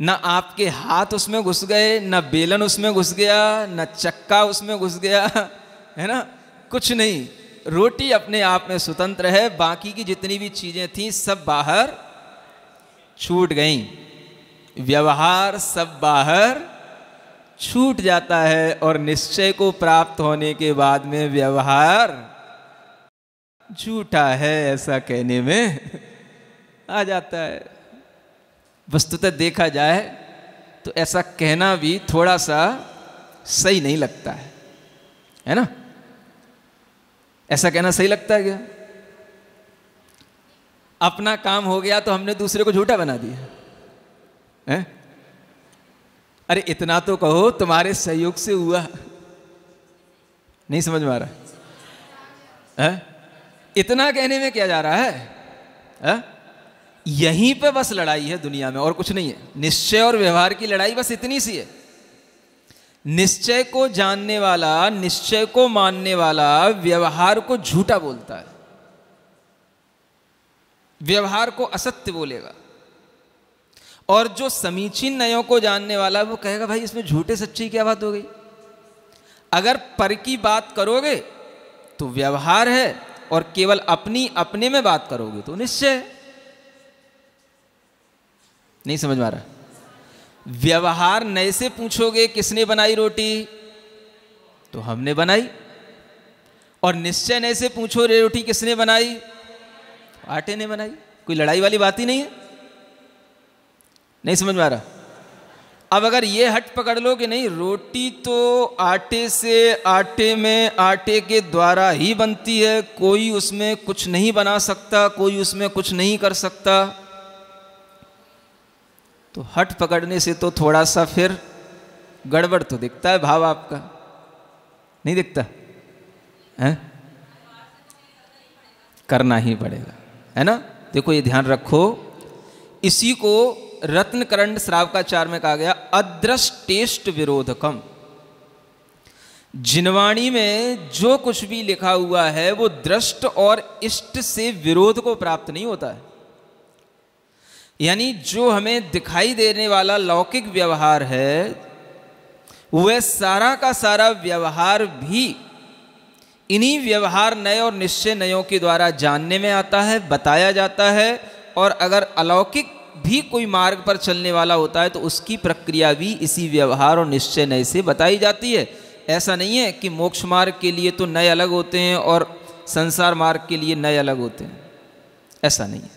ना आपके हाथ उसमें घुस गए, ना बेलन उसमें घुस गया, ना चक्का उसमें घुस गया, है ना? कुछ नहीं। रोटी अपने आप में स्वतंत्र है, बाकी की जितनी भी चीज़ें थी सब बाहर छूट गई। व्यवहार सब बाहर छूट जाता है और निश्चय को प्राप्त होने के बाद में व्यवहार झूठा है, ऐसा कहने में आ जाता है। वस्तुतः देखा जाए तो ऐसा कहना भी थोड़ा सा सही नहीं लगता है। है ना? ऐसा कहना सही लगता है क्या? अपना काम हो गया तो हमने दूसरे को झूठा बना दिया। है? अरे इतना तो कहो तुम्हारे सहयोग से हुआ। नहीं समझ में आ रहा। है? इतना कहने में क्या जा रहा है, है? यहीं पे बस लड़ाई है दुनिया में और कुछ नहीं है। निश्चय और व्यवहार की लड़ाई बस इतनी सी है। निश्चय को जानने वाला निश्चय को मानने वाला व्यवहार को झूठा बोलता है। व्यवहार को असत्य बोलेगा। और जो समीचीन नयों को जानने वाला वो कहेगा, भाई, इसमें झूठे सच्ची क्या बात हो गई? अगर पर की बात करोगे तो व्यवहार है और केवल अपनी, अपने में बात करोगे तो निश्चय नहीं समझ आ रहा? व्यवहार नए से पूछोगे, किसने बनाई रोटी? तो हमने बनाई। और निश्चय नए से पूछो रे रोटी किसने बनाई? आटे ने बनाई। कोई लड़ाई वाली बात ही नहीं है। नहीं समझ में आ रहा? अब अगर ये हट पकड़ लो कि नहीं, रोटी तो आटे से आटे में आटे के द्वारा ही बनती है। कोई उसमें कुछ नहीं बना सकता, कोई उसमें कुछ नहीं कर सकता। तो हट पकड़ने से तो थोड़ा सा फिर गड़बड़ तो दिखता है भाव आपका। नहीं दिखता? है? करना ही पड़ेगा। है ना? देखो, ये ध्यान रखो। इसी को रत्नकरण श्रावकाचार में कहा गया, अदृष्टेष्ट विरोधकम। जिनवाणी में जो कुछ भी लिखा हुआ है, वो दृष्ट और इष्ट से विरोध को प्राप्त नहीं होता है। यानी जो हमें दिखाई देने वाला लौकिक व्यवहार है, वह सारा का सारा व्यवहार भी इन्हीं व्यवहार नए और निश्चय नयों के द्वारा जानने में आता है, बताया जाता है और अगर अलौकिक भी कोई मार्ग पर चलने वाला होता है तो उसकी प्रक्रिया भी इसी व्यवहार और निश्चय नए से बताई जाती है। ऐसा नहीं है कि मोक्ष मार्ग के लिए तो नए अलग होते हैं और संसार मार्ग के लिए नए अलग होते हैं। ऐसा नहीं है।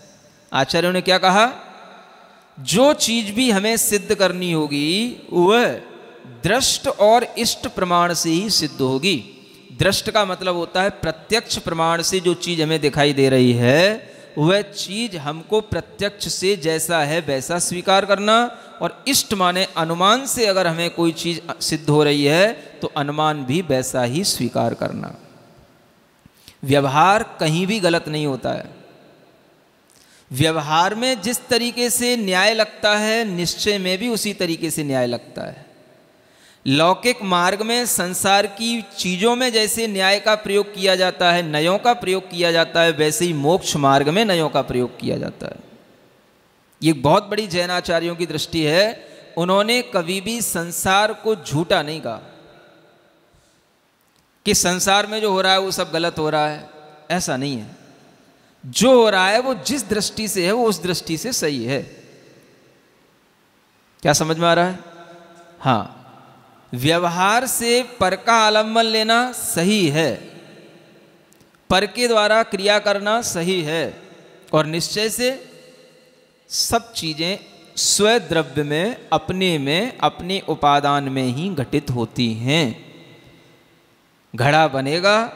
आचार्यों ने क्या कहा? जो चीज़ भी हमें सिद्ध करनी होगी, वह दृष्ट और इष्ट प्रमाण से ही सिद्ध होगी। दृष्ट का मतलब होता है प्रत्यक्ष प्रमाण से जो चीज़ हमें दिखाई दे रही है, वह चीज़ हमको प्रत्यक्ष से जैसा है, वैसा स्वीकार करना और इष्ट माने अनुमान से अगर हमें कोई चीज़ सिद्ध हो रही है तो अनुमान भी वैसा ही स्वीकार करना। व्यवहार कहीं भी गलत नहीं होता है। व्यवहार में जिस तरीके से न्याय लगता है, निश्चय में भी उसी तरीके से न्याय लगता है। लौकिक मार्ग में, संसार की चीज़ों में जैसे न्याय का प्रयोग किया जाता है, नयों का प्रयोग किया जाता है, वैसे ही मोक्ष मार्ग में नयों का प्रयोग किया जाता है। ये बहुत बड़ी जैनाचार्यों की दृष्टि है। उन्होंने कभी भी संसार को झूठा नहीं कहा कि संसार में जो हो रहा है वो सब गलत हो रहा है। ऐसा नहीं है। जो हो रहा है वो जिस दृष्टि से है, वो उस दृष्टि से सही है। क्या समझ में आ रहा है? हाँ। व्यवहार से पर का आलंबन लेना सही है। पर के द्वारा क्रिया करना सही है और निश्चय से सब चीज़ें स्वद्रव्य में, अपने में, अपने उपादान में ही घटित होती हैं। घड़ा बनेगा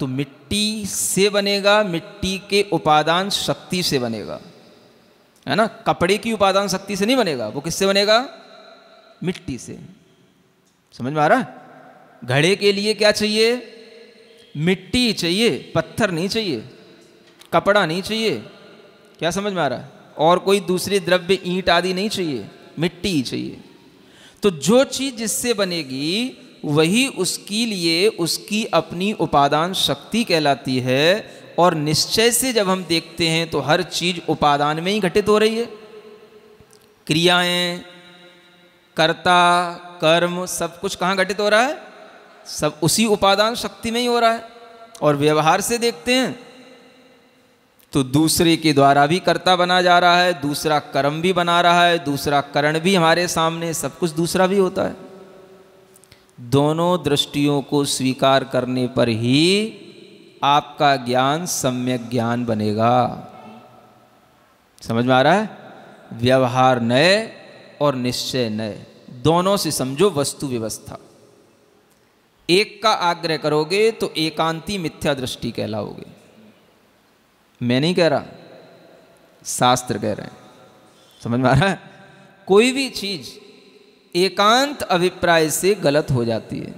तो मिट्टी से बनेगा, मिट्टी के उपादान शक्ति से बनेगा। है ना? कपड़े की उपादान शक्ति से नहीं बनेगा, वो किससे बनेगा? मिट्टी से। समझ में आ रहा है? घड़े के लिए क्या चाहिए? मिट्टी चाहिए, पत्थर नहीं चाहिए, कपड़ा नहीं चाहिए। क्या समझ में आ रहा है? और कोई दूसरे द्रव्य, ईंट आदि नहीं चाहिए, मिट्टी ही चाहिए। तो जो चीज़ जिससे बनेगी, वही उसके लिए उसकी अपनी उपादान शक्ति कहलाती है। और निश्चय से जब हम देखते हैं तो हर चीज़ उपादान में ही घटित हो रही है। क्रियाएँ कर्ता, कर्म, सब कुछ कहाँ घटित हो रहा है? सब उसी उपादान शक्ति में ही हो रहा है। और व्यवहार से देखते हैं तो दूसरे के द्वारा भी कर्ता बना जा रहा है, दूसरा कर्म भी बना रहा है, दूसरा करण भी हमारे सामने, सब कुछ दूसरा भी होता है। दोनों दृष्टियों को स्वीकार करने पर ही आपका ज्ञान सम्यक ज्ञान बनेगा। समझ में आ रहा है? व्यवहार नए और निश्चय नए। दोनों से समझो वस्तु व्यवस्था। एक का आग्रह करोगे तो एकांती मिथ्या दृष्टि कहलाओगे। मैं नहीं कह रहा, शास्त्र कह रहे हैं। समझ में आ रहा है? कोई भी चीज़ एकांत अभिप्राय से गलत हो जाती है।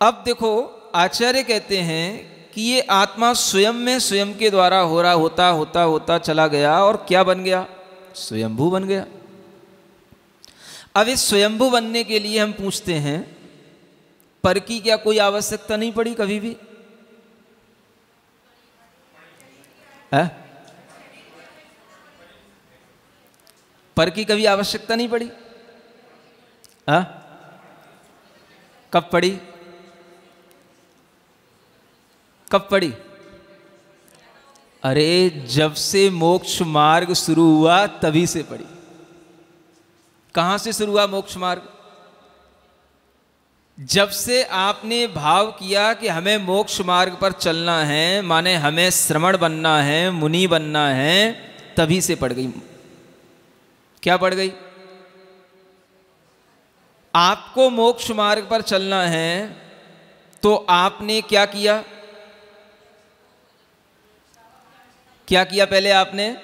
अब देखो, आचार्य कहते हैं कि ये आत्मा स्वयं में स्वयं के द्वारा हो रहा, होता होता होता चला गया और क्या बन गया? स्वयंभू बन गया। अब इस स्वयंभू बनने के लिए हम पूछते हैं पर की क्या कोई आवश्यकता नहीं पड़ी कभी भी? है? पर की कभी आवश्यकता नहीं पड़ी? है? कब पड़ी? कब पड़ी? अरे, जब से मोक्ष मार्ग शुरू हुआ, तभी से पड़ी। कहाँ से शुरू हुआ मोक्ष मार्ग? जब से आपने भाव किया कि हमें मोक्ष मार्ग पर चलना है, माने हमें श्रमण बनना है, मुनि बनना है, तभी से पड़ गई। क्या पड़ गई? आपको मोक्ष मार्ग पर चलना है तो आपने क्या किया? क्या किया पहले आपने?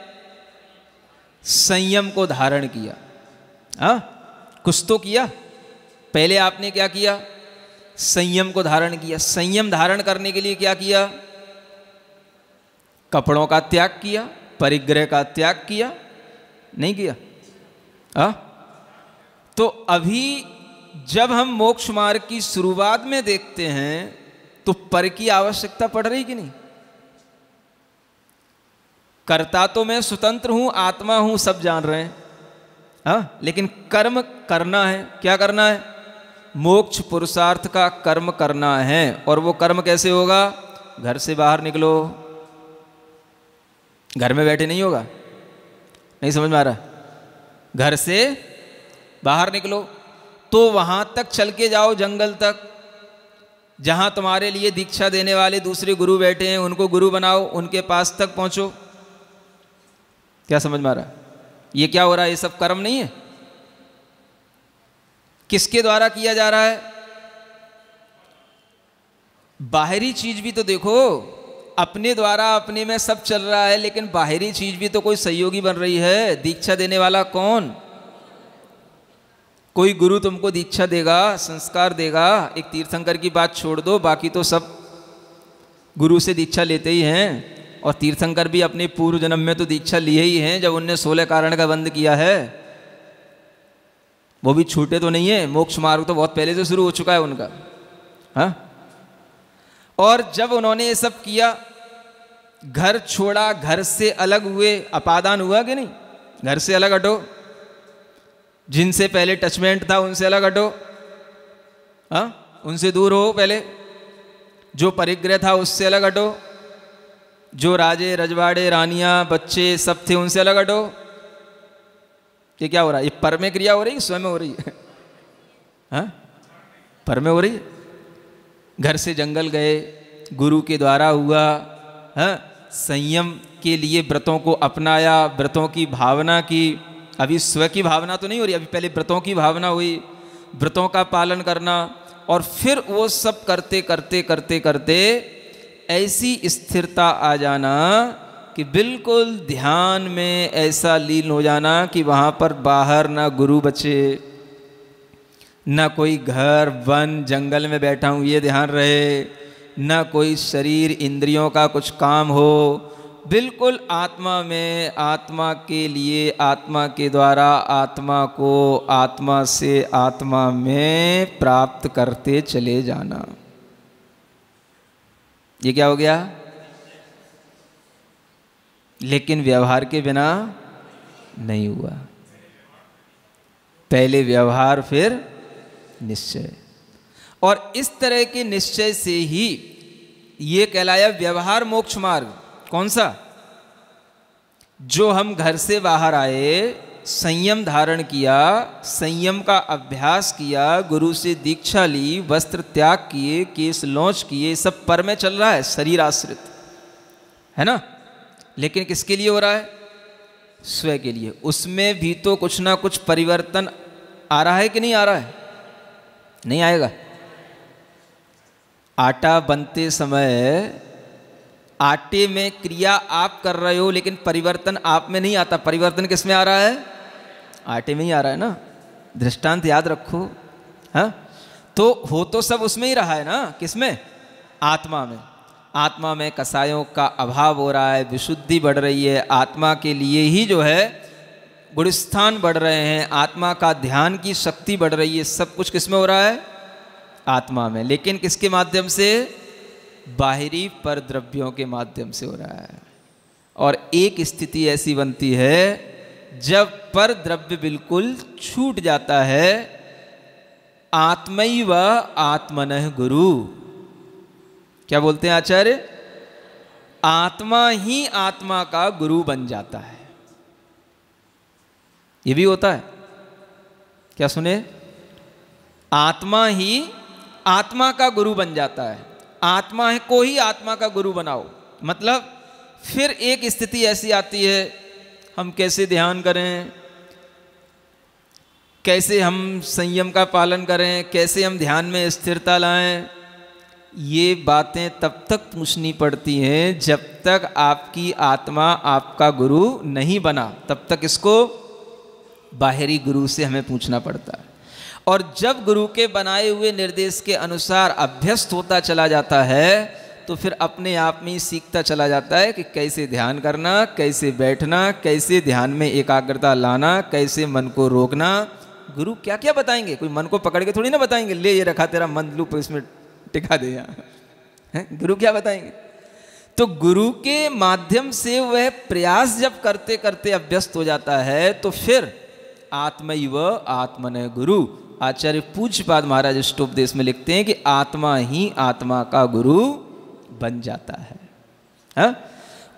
संयम को धारण किया। हा? कुछ तो किया। पहले आपने क्या किया? संयम को धारण किया। संयम धारण करने के लिए क्या किया? कपड़ों का त्याग किया, परिग्रह का त्याग किया। नहीं किया? हा? तो अभी जब हम मोक्ष मार्ग की शुरुआत में देखते हैं तो पर की आवश्यकता पड़ रही कि नहीं? करता तो मैं स्वतंत्र हूँ, आत्मा हूँ, सब जान रहे हैं। हा? लेकिन कर्म करना है, क्या करना है? मोक्ष पुरुषार्थ का कर्म करना है। और वो कर्म कैसे होगा? घर से बाहर निकलो। घर में बैठे नहीं होगा? नहीं समझ में आ रहा? घर से बाहर निकलो। तो वहाँ तक चल के जाओ, जंगल तक। जहाँ तुम्हारे लिए दीक्षा देने वाले दूसरे गुरु बैठे हैं, उनको गुरु बनाओ, उनके पास तक पहुंचो। क्या समझ में आ रहा? ये क्या हो रहा है? ये सब कर्म नहीं है? किसके द्वारा किया जा रहा है? बाहरी चीज़ भी तो देखो, अपने द्वारा अपने में सब चल रहा है, लेकिन बाहरी चीज़ भी तो कोई सहयोगी बन रही है। दीक्षा देने वाला कौन? कोई गुरु तुमको दीक्षा देगा, संस्कार देगा, एक तीर्थंकर की बात छोड़ दो, बाकी तो सब गुरु से दीक्षा लेते ही हैं। और तीर्थंकर भी अपने पूर्व जन्म में तो दीक्षा लिए ही हैं, जब उनने सोलह कारण का बंद किया है। वो भी छूटे तो नहीं है, मोक्ष मार्ग तो बहुत पहले से शुरू हो चुका है उनका। हा? और जब उन्होंने ये सब किया, घर छोड़ा, घर से अलग हुए, अपादान हुआ कि नहीं? घर से अलग हटो। जिनसे पहले टचमेंट था, उनसे अलग हटो। हाँ? उनसे दूर हो पहले। जो परिग्रह था, उससे अलग हटो। जो राजे, रजवाड़े, रानियाँ, बच्चे, सब थे उनसे अलग हटो। ये क्या हो रहा है? ये पर में क्रिया हो रही है स्वयं हो रही है? हाँ? पर में हो रही है? घर से जंगल गए, गुरु के द्वारा हुआ, है? संयम के लिए व्रतों को अपनाया, व्रतों की भावना की। अभी स्व की भावना तो नहीं हो रही, अभी पहले व्रतों की भावना हुई। व्रतों का पालन करना और फिर वो सब करते करते करते करते ऐसी स्थिरता आ जाना कि बिल्कुल ध्यान में ऐसा लीन हो जाना कि वहाँ पर बाहर ना गुरु बचे, न कोई घर, वन, जंगल में बैठा हूँ, ये ध्यान रहे, न कोई शरीर, इंद्रियों का कुछ काम हो। बिल्कुल आत्मा में, आत्मा के लिए, आत्मा के द्वारा आत्मा को आत्मा से आत्मा में प्राप्त करते चले जाना। ये क्या हो गया? लेकिन व्यवहार के बिना नहीं हुआ। पहले व्यवहार, फिर निश्चय। और इस तरह के निश्चय से ही ये कहलाया व्यवहार मोक्ष मार्ग। कौन सा? जो हम घर से बाहर आए संयम धारण किया, संयम का अभ्यास किया, गुरु से दीक्षा ली, वस्त्र त्याग किए, केस लॉन्च किए, सब पर में चल रहा है, शरीर आश्रित। है ना? लेकिन किसके लिए हो रहा है? स्वयं के लिए। उसमें भी तो कुछ ना कुछ परिवर्तन आ रहा है कि नहीं आ रहा है? नहीं आएगा। आटा बनते समय आटे में क्रिया आप कर रहे हो, लेकिन परिवर्तन आप में नहीं आता। परिवर्तन किसमें आ रहा है? आटे में ही आ रहा है ना? दृष्टांत याद रखो हाँ? तो हो तो सब उसमें ही रहा है ना? किसमें? आत्मा में। आत्मा में कसायों का अभाव हो रहा है, विशुद्धि बढ़ रही है। आत्मा के लिए ही जो है, गुणस्थान बढ़ रहे हैं। आत्मा का ध्यान की शक्ति बढ़ रही है। सब कुछ किसमें हो रहा है? आत्मा में। लेकिन किसके माध्यम से? बाहरी पर द्रव्यों के माध्यम से हो रहा है। और एक स्थिति ऐसी बनती है, जब पर द्रव्य बिल्कुल छूट जाता है आत्मय व आत्मन गुरु। क्या बोलते हैं आचार्य? आत्मा ही आत्मा का गुरु बन जाता है। ये भी होता है। क्या सुने? आत्मा ही आत्मा का गुरु बन जाता है। आत्मा है को ही आत्मा का गुरु बनाओ। मतलब फिर एक स्थिति ऐसी आती है, हम कैसे ध्यान करें? कैसे हम संयम का पालन करें? कैसे हम ध्यान में स्थिरता लाएँ? ये बातें तब तक पूछनी पड़ती हैं, जब तक आपकी आत्मा आपका गुरु नहीं बना। तब तक इसको बाहरी गुरु से हमें पूछना पड़ता है। और जब गुरु के बनाए हुए निर्देश के अनुसार अभ्यस्त होता चला जाता है तो फिर अपने आप में ही सीखता चला जाता है कि कैसे ध्यान करना, कैसे बैठना, कैसे ध्यान में एकाग्रता लाना, कैसे मन को रोकना। गुरु क्या क्या बताएँगे? कोई मन को पकड़ के थोड़ी ना बताएँगे, ले ये रखा तेरा मन लूप, इसमें टिका दे यहाँ। गुरु क्या बताएँगे? तो गुरु के माध्यम से वह प्रयास जब करते करते अभ्यस्त हो जाता है तो फिर आत्मैव आत्मन गुरु। आचार्य पूज्यपाद महाराज इष्टोपदेश में लिखते हैं कि आत्मा ही आत्मा का गुरु बन जाता है। हा?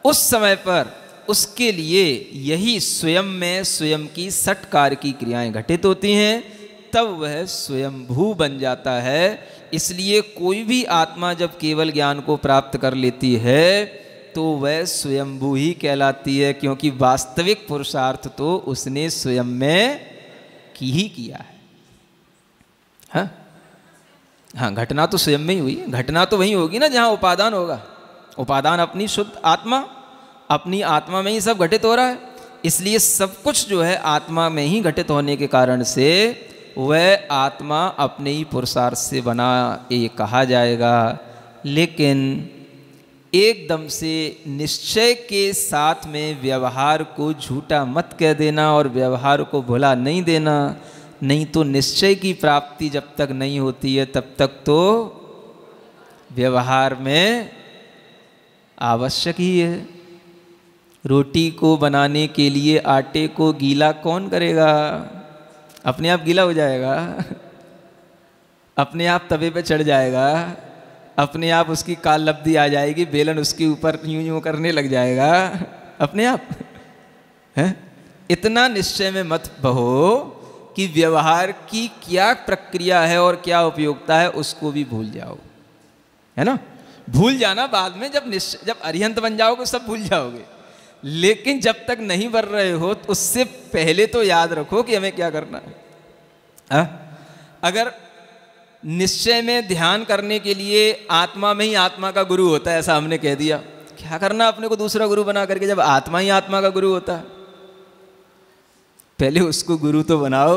उस समय पर उसके लिए यही स्वयं में स्वयं की सटकार की क्रियाएँ घटित होती हैं, तब वह स्वयंभू बन जाता है। इसलिए कोई भी आत्मा जब केवल ज्ञान को प्राप्त कर लेती है तो वह स्वयंभू ही कहलाती है, क्योंकि वास्तविक पुरुषार्थ तो उसने स्वयं में की ही किया है। हाँ? हाँ घटना तो स्वयं में ही हुई। घटना तो वही होगी ना जहाँ उपादान होगा। उपादान अपनी शुद्ध आत्मा, अपनी आत्मा में ही सब घटित हो रहा है। इसलिए सब कुछ जो है आत्मा में ही घटित होने के कारण से वह आत्मा अपने ही पुरुषार्थ से बना ये कहा जाएगा। लेकिन एकदम से निश्चय के साथ में व्यवहार को झूठा मत कह देना और व्यवहार को भुला नहीं देना। नहीं तो निश्चय की प्राप्ति जब तक नहीं होती है, तब तक तो व्यवहार में आवश्यक ही है। रोटी को बनाने के लिए आटे को गीला कौन करेगा? अपने आप गीला हो जाएगा। अपने आप तवे पे चढ़ जाएगा। अपने आप उसकी काल लब्धि आ जाएगी, बेलन उसके ऊपर यूँ यूँ करने लग जाएगा। अपने आप, है? इतना निश्चय में मत बहो। कि व्यवहार की क्या प्रक्रिया है और क्या उपयोगिता है, उसको भी भूल जाओ। है ना? भूल जाना बाद में जब निश्चय जब अरिहंत बन जाओगे, सब भूल जाओगे। लेकिन जब तक नहीं बन रहे हो तो उससे पहले तो याद रखो कि हमें क्या करना है। आ? अगर निश्चय में ध्यान करने के लिए आत्मा में ही आत्मा का गुरु होता है, ऐसा हमने कह दिया। क्या करना अपने को दूसरा गुरु बना करके, जब आत्मा ही आत्मा का गुरु होता है? पहले उसको गुरु तो बनाओ,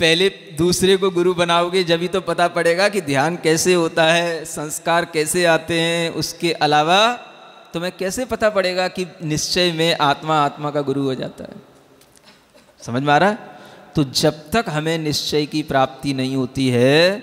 पहले दूसरे को गुरु बनाओगे, जब ही तो पता पड़ेगा कि ध्यान कैसे होता है, संस्कार कैसे आते हैं, उसके अलावा तुम्हें कैसे पता पड़ेगा कि निश्चय में आत्मा आत्मा का गुरु हो जाता है? समझ में आ रहा है? तो जब तक हमें निश्चय की प्राप्ति नहीं होती है,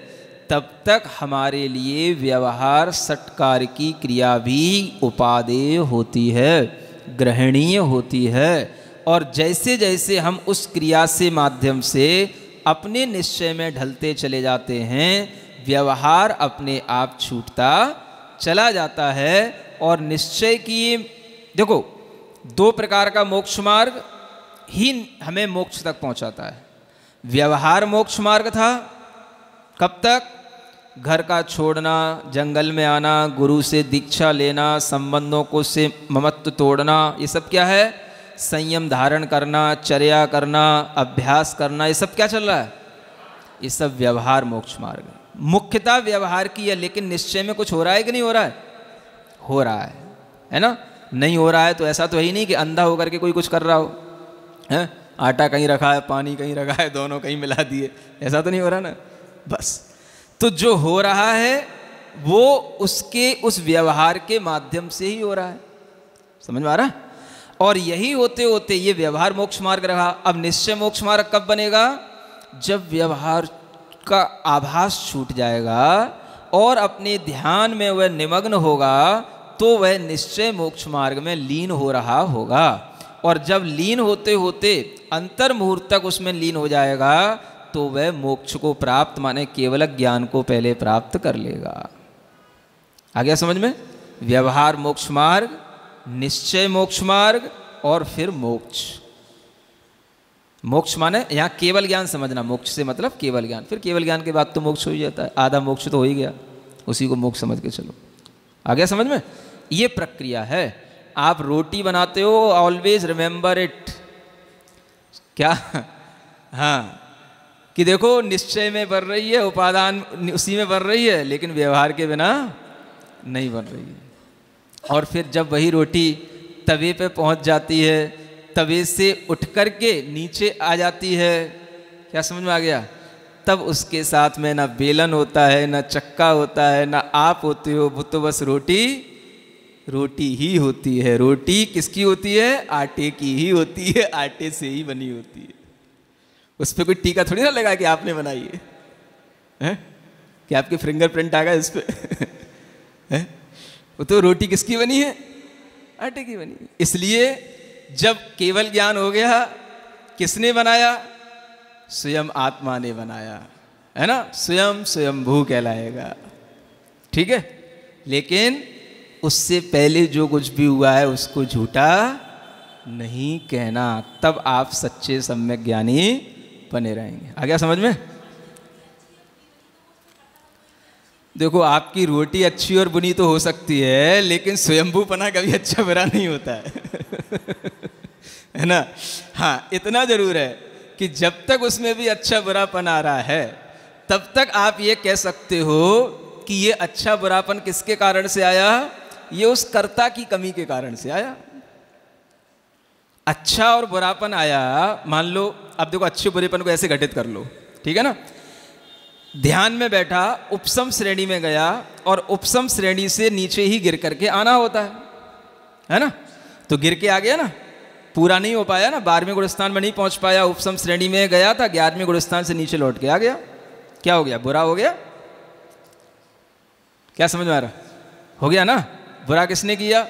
तब तक हमारे लिए व्यवहार सटकार की क्रिया भी उपादेय होती है, ग्रहणीय होती है। और जैसे जैसे हम उस क्रिया से माध्यम से अपने निश्चय में ढलते चले जाते हैं, व्यवहार अपने आप छूटता चला जाता है और निश्चय की, देखो, दो प्रकार का मोक्ष मार्ग ही हमें मोक्ष तक पहुंचाता है। व्यवहार मोक्ष मार्ग था, कब तक? घर का छोड़ना, जंगल में आना, गुरु से दीक्षा लेना, संबंधों को से ममत्व तोड़ना, ये सब क्या है? संयम धारण करना, चर्या करना, अभ्यास करना, ये सब क्या चल रहा है? ये सब व्यवहार मोक्ष मार्ग है। मुख्यता व्यवहार की है, लेकिन निश्चय में कुछ हो रहा है कि नहीं हो रहा है? हो रहा है। है ना? नहीं हो रहा है तो ऐसा तो है ही नहीं कि अंधा होकर के कोई कुछ कर रहा हो। है? आटा कहीं रखा है, पानी कहीं रखा है, दोनों कहीं मिला दिए। ऐसा तो नहीं हो रहा ना? बस। तो जो हो रहा है, वो उसके, उस व्यवहार के माध्यम से ही हो रहा है। समझ में आ रहा और यही होते होते ये व्यवहार मोक्ष मार्ग रहा। अब निश्चय मोक्ष मार्ग कब बनेगा? जब व्यवहार का आभास छूट जाएगा और अपने ध्यान में वह निमग्न होगा तो वह निश्चय मोक्ष मार्ग में लीन हो रहा होगा। और जब लीन होते होते अंतर मुहूर्त तक उसमें लीन हो जाएगा तो वह मोक्ष को प्राप्त माने केवल ज्ञान को पहले प्राप्त कर लेगा। आ गया समझ में? व्यवहार मोक्ष मार्ग निश्चय मोक्ष मार्ग और फिर मोक्ष। मोक्ष माने यहाँ केवल ज्ञान समझना, मोक्ष से मतलब केवल ज्ञान। फिर केवल ज्ञान के बाद तो मोक्ष हो ही जाता है, आधा मोक्ष तो हो ही गया, उसी को मोक्ष समझ के चलो। आ गया समझ में? ये प्रक्रिया है। आप रोटी बनाते हो ऑलवेज रिमेंबर इट क्या? हाँ। कि देखो, निश्चय में बन रही है, उपादान उसी में बन रही है, लेकिन व्यवहार के बिना नहीं बन रही है। और फिर जब वही रोटी तवे पे पहुँच जाती है तवे से उठ कर के नीचे आ जाती है क्या समझ में आ गया? तब उसके साथ में ना बेलन होता है ना चक्का होता है ना आप होते हो वो तो बस रोटी रोटी ही होती है। रोटी किसकी होती है? आटे की ही होती है आटे से ही बनी होती है। उस पर कोई टीका थोड़ी ना लगा कि आपने बनाई है, है? कि आपके फिंगरप्रिंट आ गए इस पर वो तो रोटी किसकी बनी है? आटे की बनी इसलिए जब केवल ज्ञान हो गया किसने बनाया? स्वयं आत्मा ने बनाया। है ना? स्वयं स्वयं भू कहलाएगा। ठीक है? लेकिन उससे पहले जो कुछ भी हुआ है उसको झूठा नहीं कहना। तब आप सच्चे सम्यक ज्ञानी बने रहेंगे। आ गया समझ में? देखो, आपकी रोटी अच्छी और बुनी तो हो सकती है, लेकिन स्वयंभू पना कभी अच्छा बुरा नहीं होता है। है ना? हाँ इतना ज़रूर है कि जब तक उसमें भी अच्छा बुरापन आ रहा है, तब तक आप ये कह सकते हो कि ये अच्छा बुरापन किसके कारण से आया? ये उस कर्ता की कमी के कारण से आया। अच्छा और बुरापन आया, मान लो, अब देखो, अच्छे बुरेपन को ऐसे घटित कर लो, ठीक है ना? ध्यान में बैठा, उपसम श्रेणी में गया और उपसम श्रेणी से नीचे ही गिर करके आना होता है। है ना? तो गिर के आ गया ना? पूरा नहीं हो पाया ना? बारहवीं गुड़स्थान में नहीं पहुँच पाया। उपसम श्रेणी में गया था, ग्यारहवीं गुड़स्थान से नीचे लौट के आ गया। क्या हो गया? बुरा हो गया? क्या समझ में आ रहा? हो गया ना? बुरा किसने किया?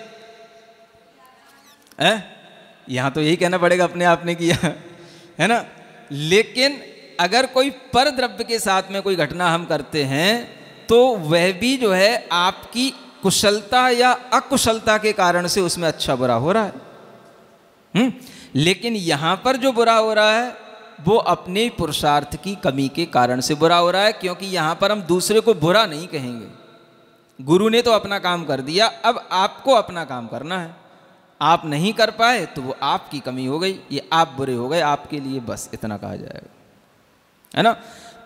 है? यहाँ तो यही कहना पड़ेगा अपने आप ने किया। है ना? लेकिन अगर कोई पर द्रव्य के साथ में कोई घटना हम करते हैं तो वह भी जो है आपकी कुशलता या अकुशलता के कारण से उसमें अच्छा बुरा हो रहा है। हुँ? लेकिन यहाँ पर जो बुरा हो रहा है, वो अपने पुरुषार्थ की कमी के कारण से बुरा हो रहा है, क्योंकि यहाँ पर हम दूसरे को बुरा नहीं कहेंगे। गुरु ने तो अपना काम कर दिया, अब आपको अपना काम करना है। आप नहीं कर पाए तो वो आपकी कमी हो गई, ये आप बुरे हो गए, आपके लिए बस इतना कहा जाएगा। है ना?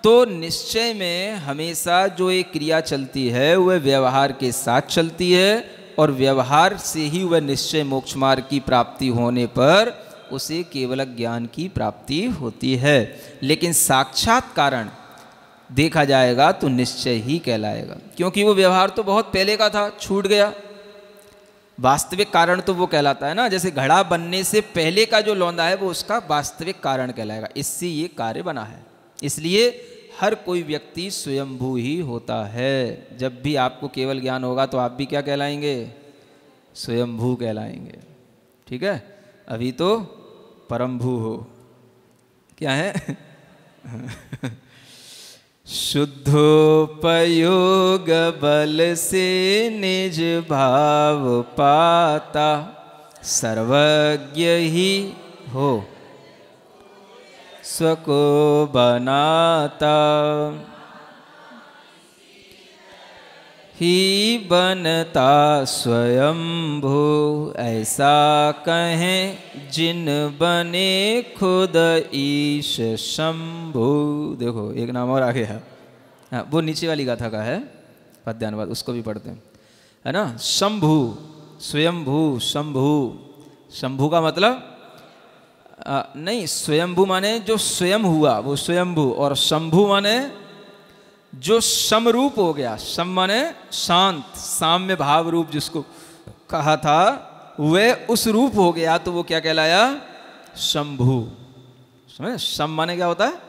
तो निश्चय में हमेशा जो एक क्रिया चलती है, वह व्यवहार के साथ चलती है और व्यवहार से ही वह निश्चय मोक्ष मार्ग की प्राप्ति होने पर उसे केवल ज्ञान की प्राप्ति होती है। लेकिन साक्षात कारण देखा जाएगा तो निश्चय ही कहलाएगा। क्योंकि वो व्यवहार तो बहुत पहले का था, छूट गया। वास्तविक कारण तो वो कहलाता है ना? जैसे घड़ा बनने से पहले का जो लौंदा है, वो उसका वास्तविक कारण कहलाएगा। इससे ये कार्य बना है। इसलिए हर कोई व्यक्ति स्वयंभू ही होता है। जब भी आपको केवल ज्ञान होगा तो आप भी क्या कहलाएँगे? स्वयंभू कहलाएँगे। ठीक है? अभी तो परमभू हो। क्या है? शुद्धोपयोग बल से निज भाव पाता, सर्वज्ञ ही हो। स्वको बनाता। ही बनता स्वयंभू, ऐसा कहें जिन बने खुद ईश शंभु। देखो, एक नाम और आगे है। हाँ वो नीचे वाली गाथा का है, पद्यानुवाद, उसको भी पढ़ते हैं। है ना? शंभु, स्वयंभू, शंभु। शंभु का मतलब आ, नहीं स्वयंभू माने जो स्वयं हुआ वो स्वयंभू और शंभु माने जो समरूप हो गया। सम माने शांत साम्य भाव रूप जिसको कहा था वह उस रूप हो गया तो वो क्या कहलाया? शंभु। समझ? सम माने क्या होता है?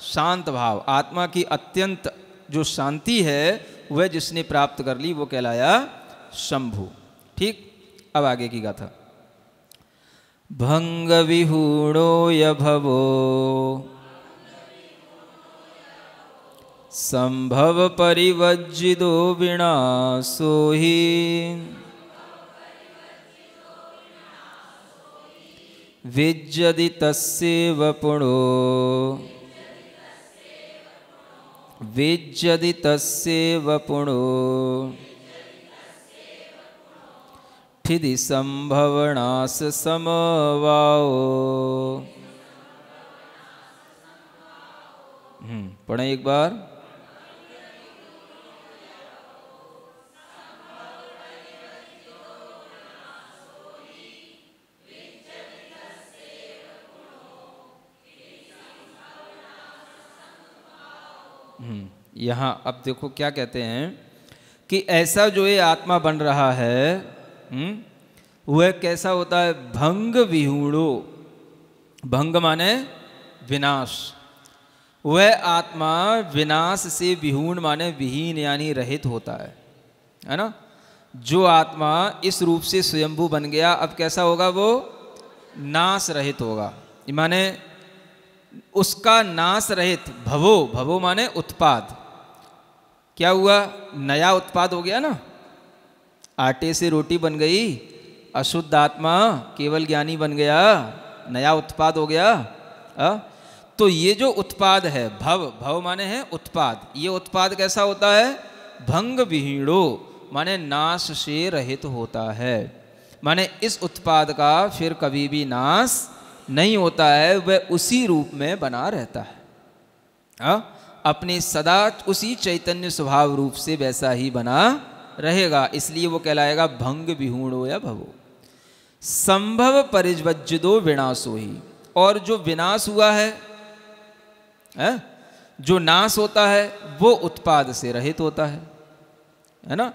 शांत भाव। आत्मा की अत्यंत जो शांति है वह जिसने प्राप्त कर ली वो कहलाया शंभु। ठीक? अब आगे की गाथा। भङ्गविहूणोयभवो सम्भवपरिवर्जितो विना सो हि विद्यदि तस्येवपुणो ठिदि संभवनाश समवाओ हम्म, पढ़ें एक बार। हम्म, यहाँ अब देखो क्या कहते हैं कि ऐसा जो ये आत्मा बन रहा है हम्म, वह कैसा होता है? भंग विहूणो। भंग माने विनाश। वह आत्मा विनाश से विहूण माने विहीन यानी रहित होता है। है ना? जो आत्मा इस रूप से स्वयंभू बन गया अब कैसा होगा वो? नाश रहित होगा। माने उसका नाश रहित भवो। भवो माने उत्पाद। क्या हुआ? नया उत्पाद हो गया ना? आटे से रोटी बन गई, अशुद्ध आत्मा केवल ज्ञानी बन गया, नया उत्पाद हो गया आ? तो ये जो उत्पाद है, भव भव माने है उत्पाद ये उत्पाद कैसा होता है भंग विहीणो, माने नाश से रहित होता है माने इस उत्पाद का फिर कभी भी नाश नहीं होता है, वह उसी रूप में बना रहता है आ? अपने सदा उसी चैतन्य स्वभाव रूप से वैसा ही बना रहेगा इसलिए वो कहलाएगा भंग विहूणो या भवो। संभव परिज्वज्जदो विनाशो ही। और जो विनाश हुआ है, है जो नाश होता है वो उत्पाद से रहित होता है। है ना?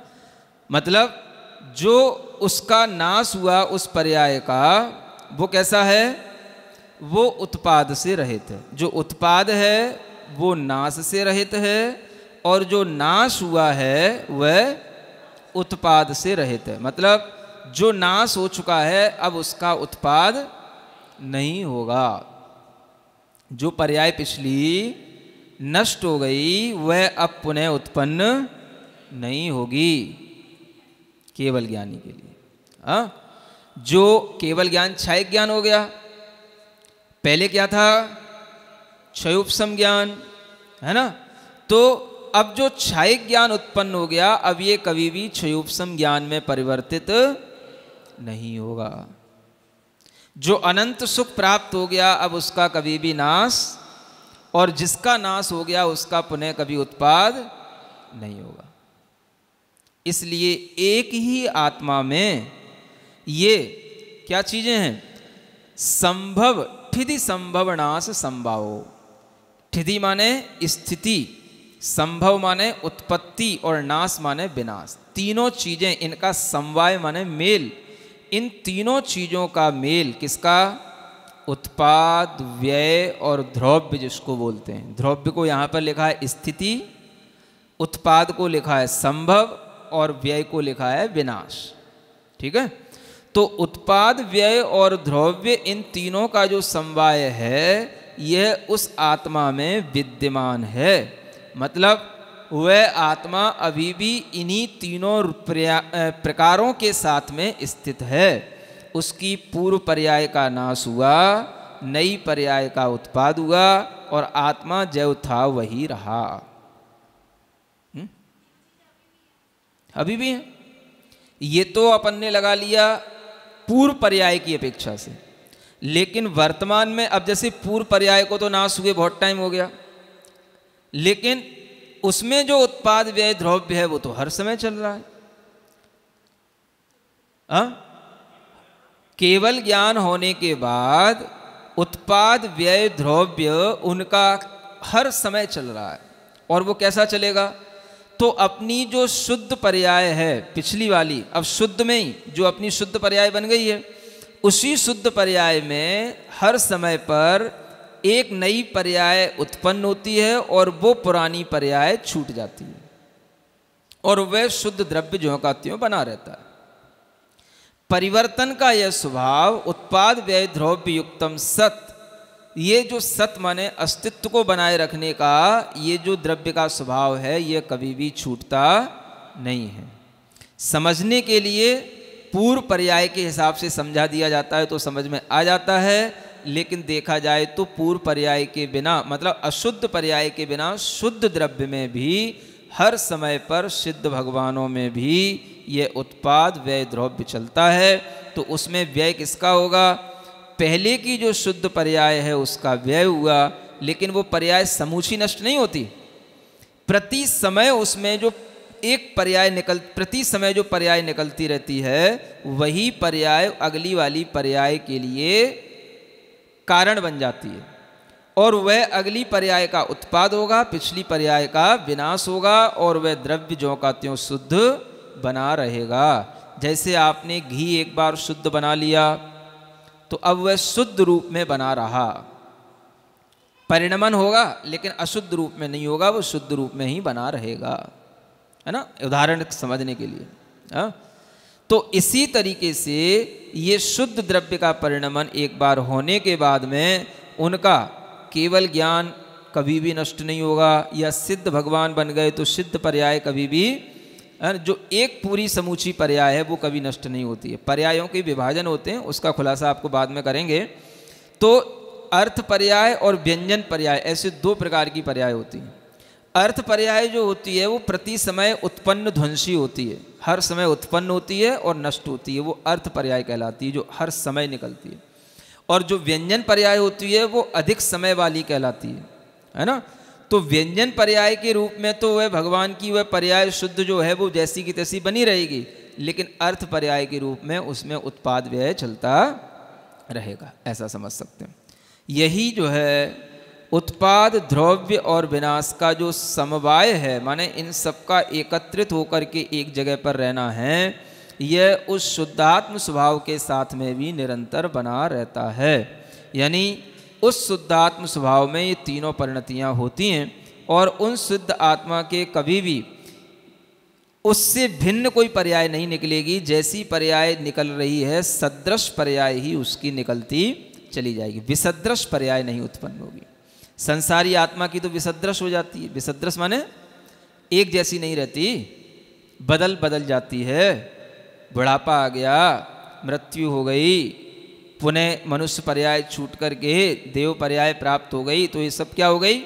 मतलब जो उसका नाश हुआ उस पर्याय का वो कैसा है? वो उत्पाद से रहित है। जो उत्पाद है वो नाश से रहित है। और जो नाश हुआ है वह उत्पाद से रहित है। मतलब जो नाश हो चुका है, अब उसका उत्पाद नहीं होगा। जो पर्याय पिछली नष्ट हो गई, वह अब पुनः उत्पन्न नहीं होगी। केवल ज्ञानी के लिए। आ? जो केवल ज्ञान क्षय ज्ञान हो गया। पहले क्या था? क्षयोपम ज्ञान, है ना? तो अब जो क्षय ज्ञान उत्पन्न हो गया, अब ये कभी भी क्षयोपम ज्ञान में परिवर्तित नहीं होगा। जो अनंत सुख प्राप्त हो गया, अब उसका कभी भी नाश, और जिसका नाश हो गया, उसका पुनः कभी उत्पाद नहीं होगा। इसलिए एक ही आत्मा में ये क्या चीज़ें हैं? संभव ठिधि संभव नाश संभाव। ठिधि माने स्थिति। संभव माने उत्पत्ति और नाश माने विनाश। तीनों चीज़ें इनका समवाय माने मेल। इन तीनों चीज़ों का मेल किसका? उत्पाद, व्यय और ध्रव्य जिसको बोलते हैं। ध्रव्य को यहाँ पर लिखा है स्थिति, उत्पाद को लिखा है संभव और व्यय को लिखा है विनाश। ठीक है? तो उत्पाद, व्यय और द्रव्य इन तीनों का जो समवाय है, यह उस आत्मा में विद्यमान है। मतलब वह आत्मा अभी भी इन्हीं तीनों प्रकारों के साथ में स्थित है। उसकी पूर्व पर्याय का नाश हुआ, नई पर्याय का उत्पाद हुआ और आत्मा जैव था, वही रहा। हुँ? अभी भी है? ये तो अपन ने लगा लिया पूर्व पर्याय की अपेक्षा से। लेकिन वर्तमान में, अब जैसे पूर्व पर्याय को तो नाश हुए बहुत टाइम हो गया। लेकिन उसमें जो उत्पाद व्यय द्रव्य है, वो तो हर समय चल रहा है आ? हाँ? केवल ज्ञान होने के बाद उत्पाद व्यय द्रव्य उनका हर समय चल रहा है और वो कैसा चलेगा तो अपनी जो शुद्ध पर्याय है, पिछली वाली, अब शुद्ध में ही, जो अपनी शुद्ध पर्याय बन गई है, उसी शुद्ध पर्याय में हर समय पर एक नई पर्याय उत्पन्न होती है और वो पुरानी पर्याय छूट जाती है। और वह शुद्ध द्रव्य जो का त्यों बना रहता है। परिवर्तन का यह स्वभाव, उत्पाद व्यय द्रव्य युक्तम सत, ये जो सत माने अस्तित्व को बनाए रखने का, ये जो द्रव्य का स्वभाव है यह कभी भी छूटता नहीं है। समझने के लिए पूर्व पर्याय के हिसाब से समझा दिया जाता है तो समझ में आ जाता है। लेकिन देखा जाए तो पूर्व पर्याय के बिना मतलब अशुद्ध पर्याय के बिना शुद्ध द्रव्य में भी, हर समय पर सिद्ध भगवानों में भी ये उत्पाद व्यय द्रव्य चलता है। तो उसमें व्यय किसका होगा? पहले की जो शुद्ध पर्याय है उसका व्यय हुआ, लेकिन वो पर्याय समूची नष्ट नहीं होती। प्रति समय उसमें जो एक पर्याय निकल, प्रति समय जो पर्याय निकलती रहती है, वही पर्याय अगली वाली पर्याय के लिए कारण बन जाती है। और वह अगली पर्याय का उत्पाद होगा, पिछली पर्याय का विनाश होगा, और वह द्रव्य जो का त्यों शुद्ध बना रहेगा। जैसे आपने घी एक बार शुद्ध बना लिया तो अब वह शुद्ध रूप में बना रहा। परिणमन होगा, लेकिन अशुद्ध रूप में नहीं होगा, वो शुद्ध रूप में ही बना रहेगा। है ना? उदाहरण समझने के लिए। हा? तो इसी तरीके से ये शुद्ध द्रव्य का परिणमन एक बार होने के बाद में उनका केवल ज्ञान कभी भी नष्ट नहीं होगा या सिद्ध भगवान बन गए तो सिद्ध पर्याय कभी भी जो एक पूरी समूची पर्याय है वो कभी नष्ट नहीं होती है। पर्यायों के विभाजन होते हैं, उसका खुलासा आपको बाद में करेंगे। तो अर्थ पर्याय और व्यंजन पर्याय, ऐसे दो प्रकार की पर्याय होती हैं। अर्थ पर्याय जो होती है वो प्रति समय उत्पन्न ध्वंसी होती है। हर समय उत्पन्न होती है और नष्ट होती है, वो अर्थ पर्याय कहलाती है, जो हर समय निकलती है। और जो व्यंजन पर्याय होती है, वो अधिक समय वाली कहलाती है है ना? तो व्यंजन पर्याय के रूप में तो वह भगवान की वह पर्याय शुद्ध जो है, वो जैसी की तैसी बनी रहेगी, लेकिन अर्थ पर्याय के रूप में उसमें उत्पाद व्यय चलता रहेगा, ऐसा समझ सकते हैं। यही जो है उत्पाद, द्रव्य और विनाश का जो समवाय है, माने इन सबका एकत्रित होकर के एक जगह पर रहना है, यह उस शुद्धात्म स्वभाव के साथ में भी निरंतर बना रहता है। यानी उस शुद्धात्म स्वभाव में ये तीनों परिणतियाँ होती हैं और उन शुद्ध आत्मा के कभी भी उससे भिन्न कोई पर्याय नहीं निकलेगी, जैसी पर्याय निकल रही है, सदृश पर्याय ही उसकी निकलती चली जाएगी। विसदृश पर्याय नहीं उत्पन्न होगी। संसारी आत्मा की तो विसदृश हो जाती है। विसदृश माने एक जैसी नहीं रहती। बदल बदल जाती है। बुढ़ापा आ गया, मृत्यु हो गई, पुनः मनुष्य पर्याय छूट करके देव पर्याय प्राप्त हो गई तो ये सब क्या हो गई?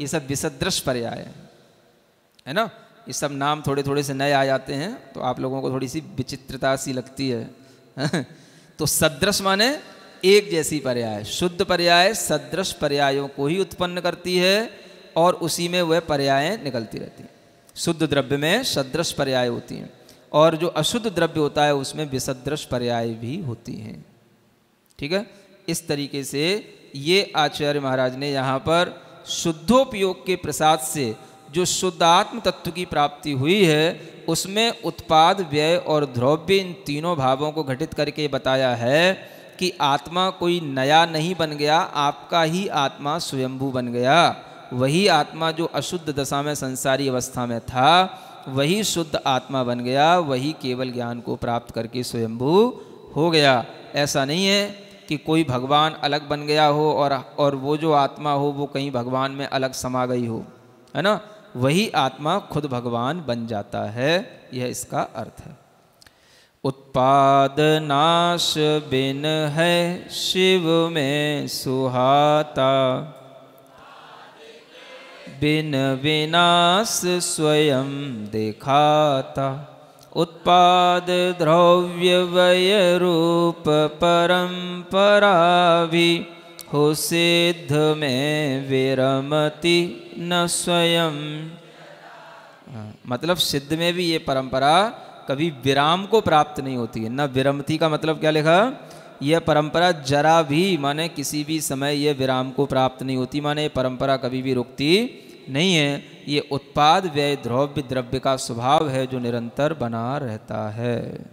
ये सब विसदृश पर्याय है। है ना? ये सब नाम थोड़े थोड़े से नए आ जाते हैं तो आप लोगों को थोड़ी सी विचित्रता सी लगती है। तो सदृश माने एक जैसी पर्याय, शुद्ध पर्याय सदृश पर्यायों को ही उत्पन्न करती है और उसी में वह पर्याय निकलती रहती हैं। शुद्ध द्रव्य में सदृश पर्याय होती हैं और जो अशुद्ध द्रव्य होता है उसमें विसदृश पर्याय भी होती हैं। ठीक है? इस तरीके से ये आचार्य महाराज ने यहाँ पर शुद्धोपयोग के प्रसाद से जो शुद्धात्म तत्व की प्राप्ति हुई है, उसमें उत्पाद, व्यय और द्रव्य इन तीनों भावों को घटित करके बताया है कि आत्मा कोई नया नहीं बन गया, आपका ही आत्मा स्वयंभू बन गया। वही आत्मा जो अशुद्ध दशा में, संसारी अवस्था में था, वही शुद्ध आत्मा बन गया, वही केवल ज्ञान को प्राप्त करके स्वयंभू हो गया। ऐसा नहीं है कि कोई भगवान अलग बन गया हो और और वो जो आत्मा हो, वो कहीं भगवान में अलग समा गई हो, है ना? वही आत्मा खुद भगवान बन जाता है, यह इसका अर्थ है। उत्पाद नाश बिन है शिव में सुहाता। बिन विनाश स्वयं दिखाता। उत्पाद द्रव्य वय रूप परंपरा भी हो सिद्ध में विरमति न स्वयं। हाँ, मतलब सिद्ध में भी ये परंपरा कभी विराम को प्राप्त नहीं होती है। न विरमति का मतलब क्या लिखा? यह परंपरा जरा भी माने किसी भी समय यह विराम को प्राप्त नहीं होती, माने ये परंपरा कभी भी रुकती नहीं है। ये उत्पाद व्यय द्रव्य द्रव्य का स्वभाव है जो निरंतर बना रहता है।